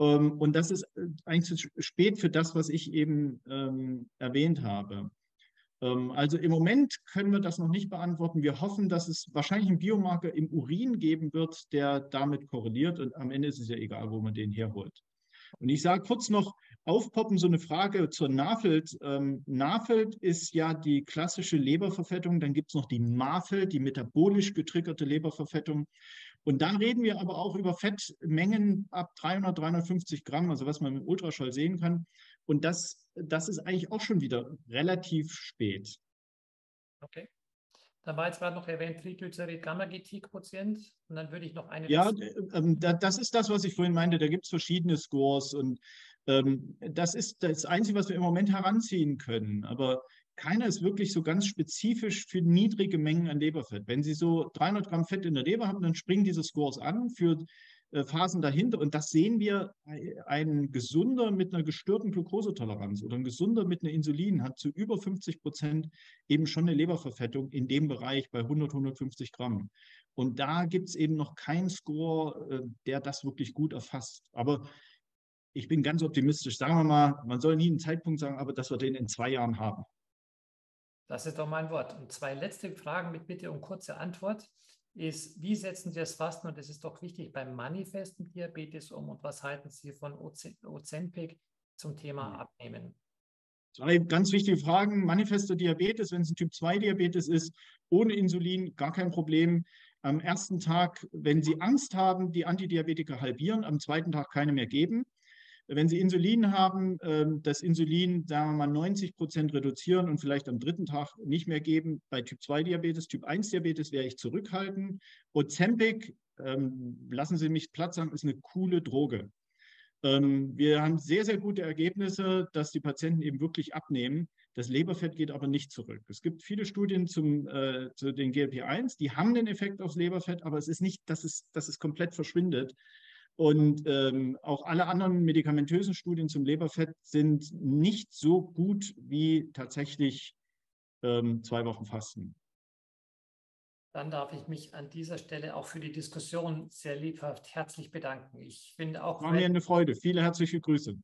Ähm, und das ist äh, eigentlich zu spät für das, was ich eben ähm, erwähnt habe. Ähm, also im Moment können wir das noch nicht beantworten. Wir hoffen, dass es wahrscheinlich einen Biomarker im Urin geben wird, der damit korreliert. Und am Ende ist es ja egal, wo man den herholt. Und ich sage kurz noch, aufpoppen so eine Frage zur NAFELD. Ähm, NAFELD ist ja die klassische Leberverfettung. Dann gibt es noch die MAFELD, die metabolisch getriggerte Leberverfettung. Und dann reden wir aber auch über Fettmengen ab 300, 350 Gramm, also was man mit Ultraschall sehen kann. Und das, das ist eigentlich auch schon wieder relativ spät. Okay. Da war jetzt gerade noch erwähnt, Triglycerid-Gamma-GT-Quotient. Und dann würde ich noch eine. Ja, ähm, das ist das, was ich vorhin meinte. Da gibt es verschiedene Scores. Und ähm, das ist das Einzige, was wir im Moment heranziehen können. Aber keiner ist wirklich so ganz spezifisch für niedrige Mengen an Leberfett. Wenn Sie so 300 Gramm Fett in der Leber haben, dann springen diese Scores an für äh, Phasen dahinter. Und das sehen wir, ein gesunder mit einer gestörten Glukosetoleranz oder ein gesunder mit einer Insulin hat zu über 50 Prozent eben schon eine Leberverfettung in dem Bereich bei 100, 150 Gramm. Und da gibt es eben noch keinen Score, äh, der das wirklich gut erfasst. Aber ich bin ganz optimistisch. Sagen wir mal, man soll nie einen Zeitpunkt sagen, aber dass wir den in zwei Jahren haben. Das ist doch mein Wort. Und zwei letzte Fragen mit Bitte um kurze Antwort ist, wie setzen Sie das Fasten, und das ist doch wichtig, beim manifesten Diabetes um und was halten Sie von Ozempic zum Thema mhm. Abnehmen? Zwei ganz wichtige Fragen. Manifester Diabetes, wenn es ein Typ-2-Diabetes ist, ohne Insulin, gar kein Problem. Am ersten Tag, wenn Sie Angst haben, die Antidiabetiker halbieren, am zweiten Tag keine mehr geben. Wenn Sie Insulin haben, ähm, das Insulin, sagen wir mal, 90 Prozent reduzieren und vielleicht am dritten Tag nicht mehr geben. Bei Typ-2-Diabetes, Typ-1-Diabetes wäre ich zurückhalten. Ozempic, ähm, lassen Sie mich Platz sagen, ist eine coole Droge. Ähm, wir haben sehr, sehr gute Ergebnisse, dass die Patienten eben wirklich abnehmen. Das Leberfett geht aber nicht zurück. Es gibt viele Studien zum, äh, zu den GLP-1, die haben den Effekt aufs Leberfett, aber es ist nicht, dass es, dass es komplett verschwindet. Und ähm, auch alle anderen medikamentösen Studien zum Leberfett sind nicht so gut wie tatsächlich ähm, zwei Wochen Fasten. Dann darf ich mich an dieser Stelle auch für die Diskussion sehr liebhaft herzlich bedanken. Ich finde auch. War mir eine Freude. Viele herzliche Grüße.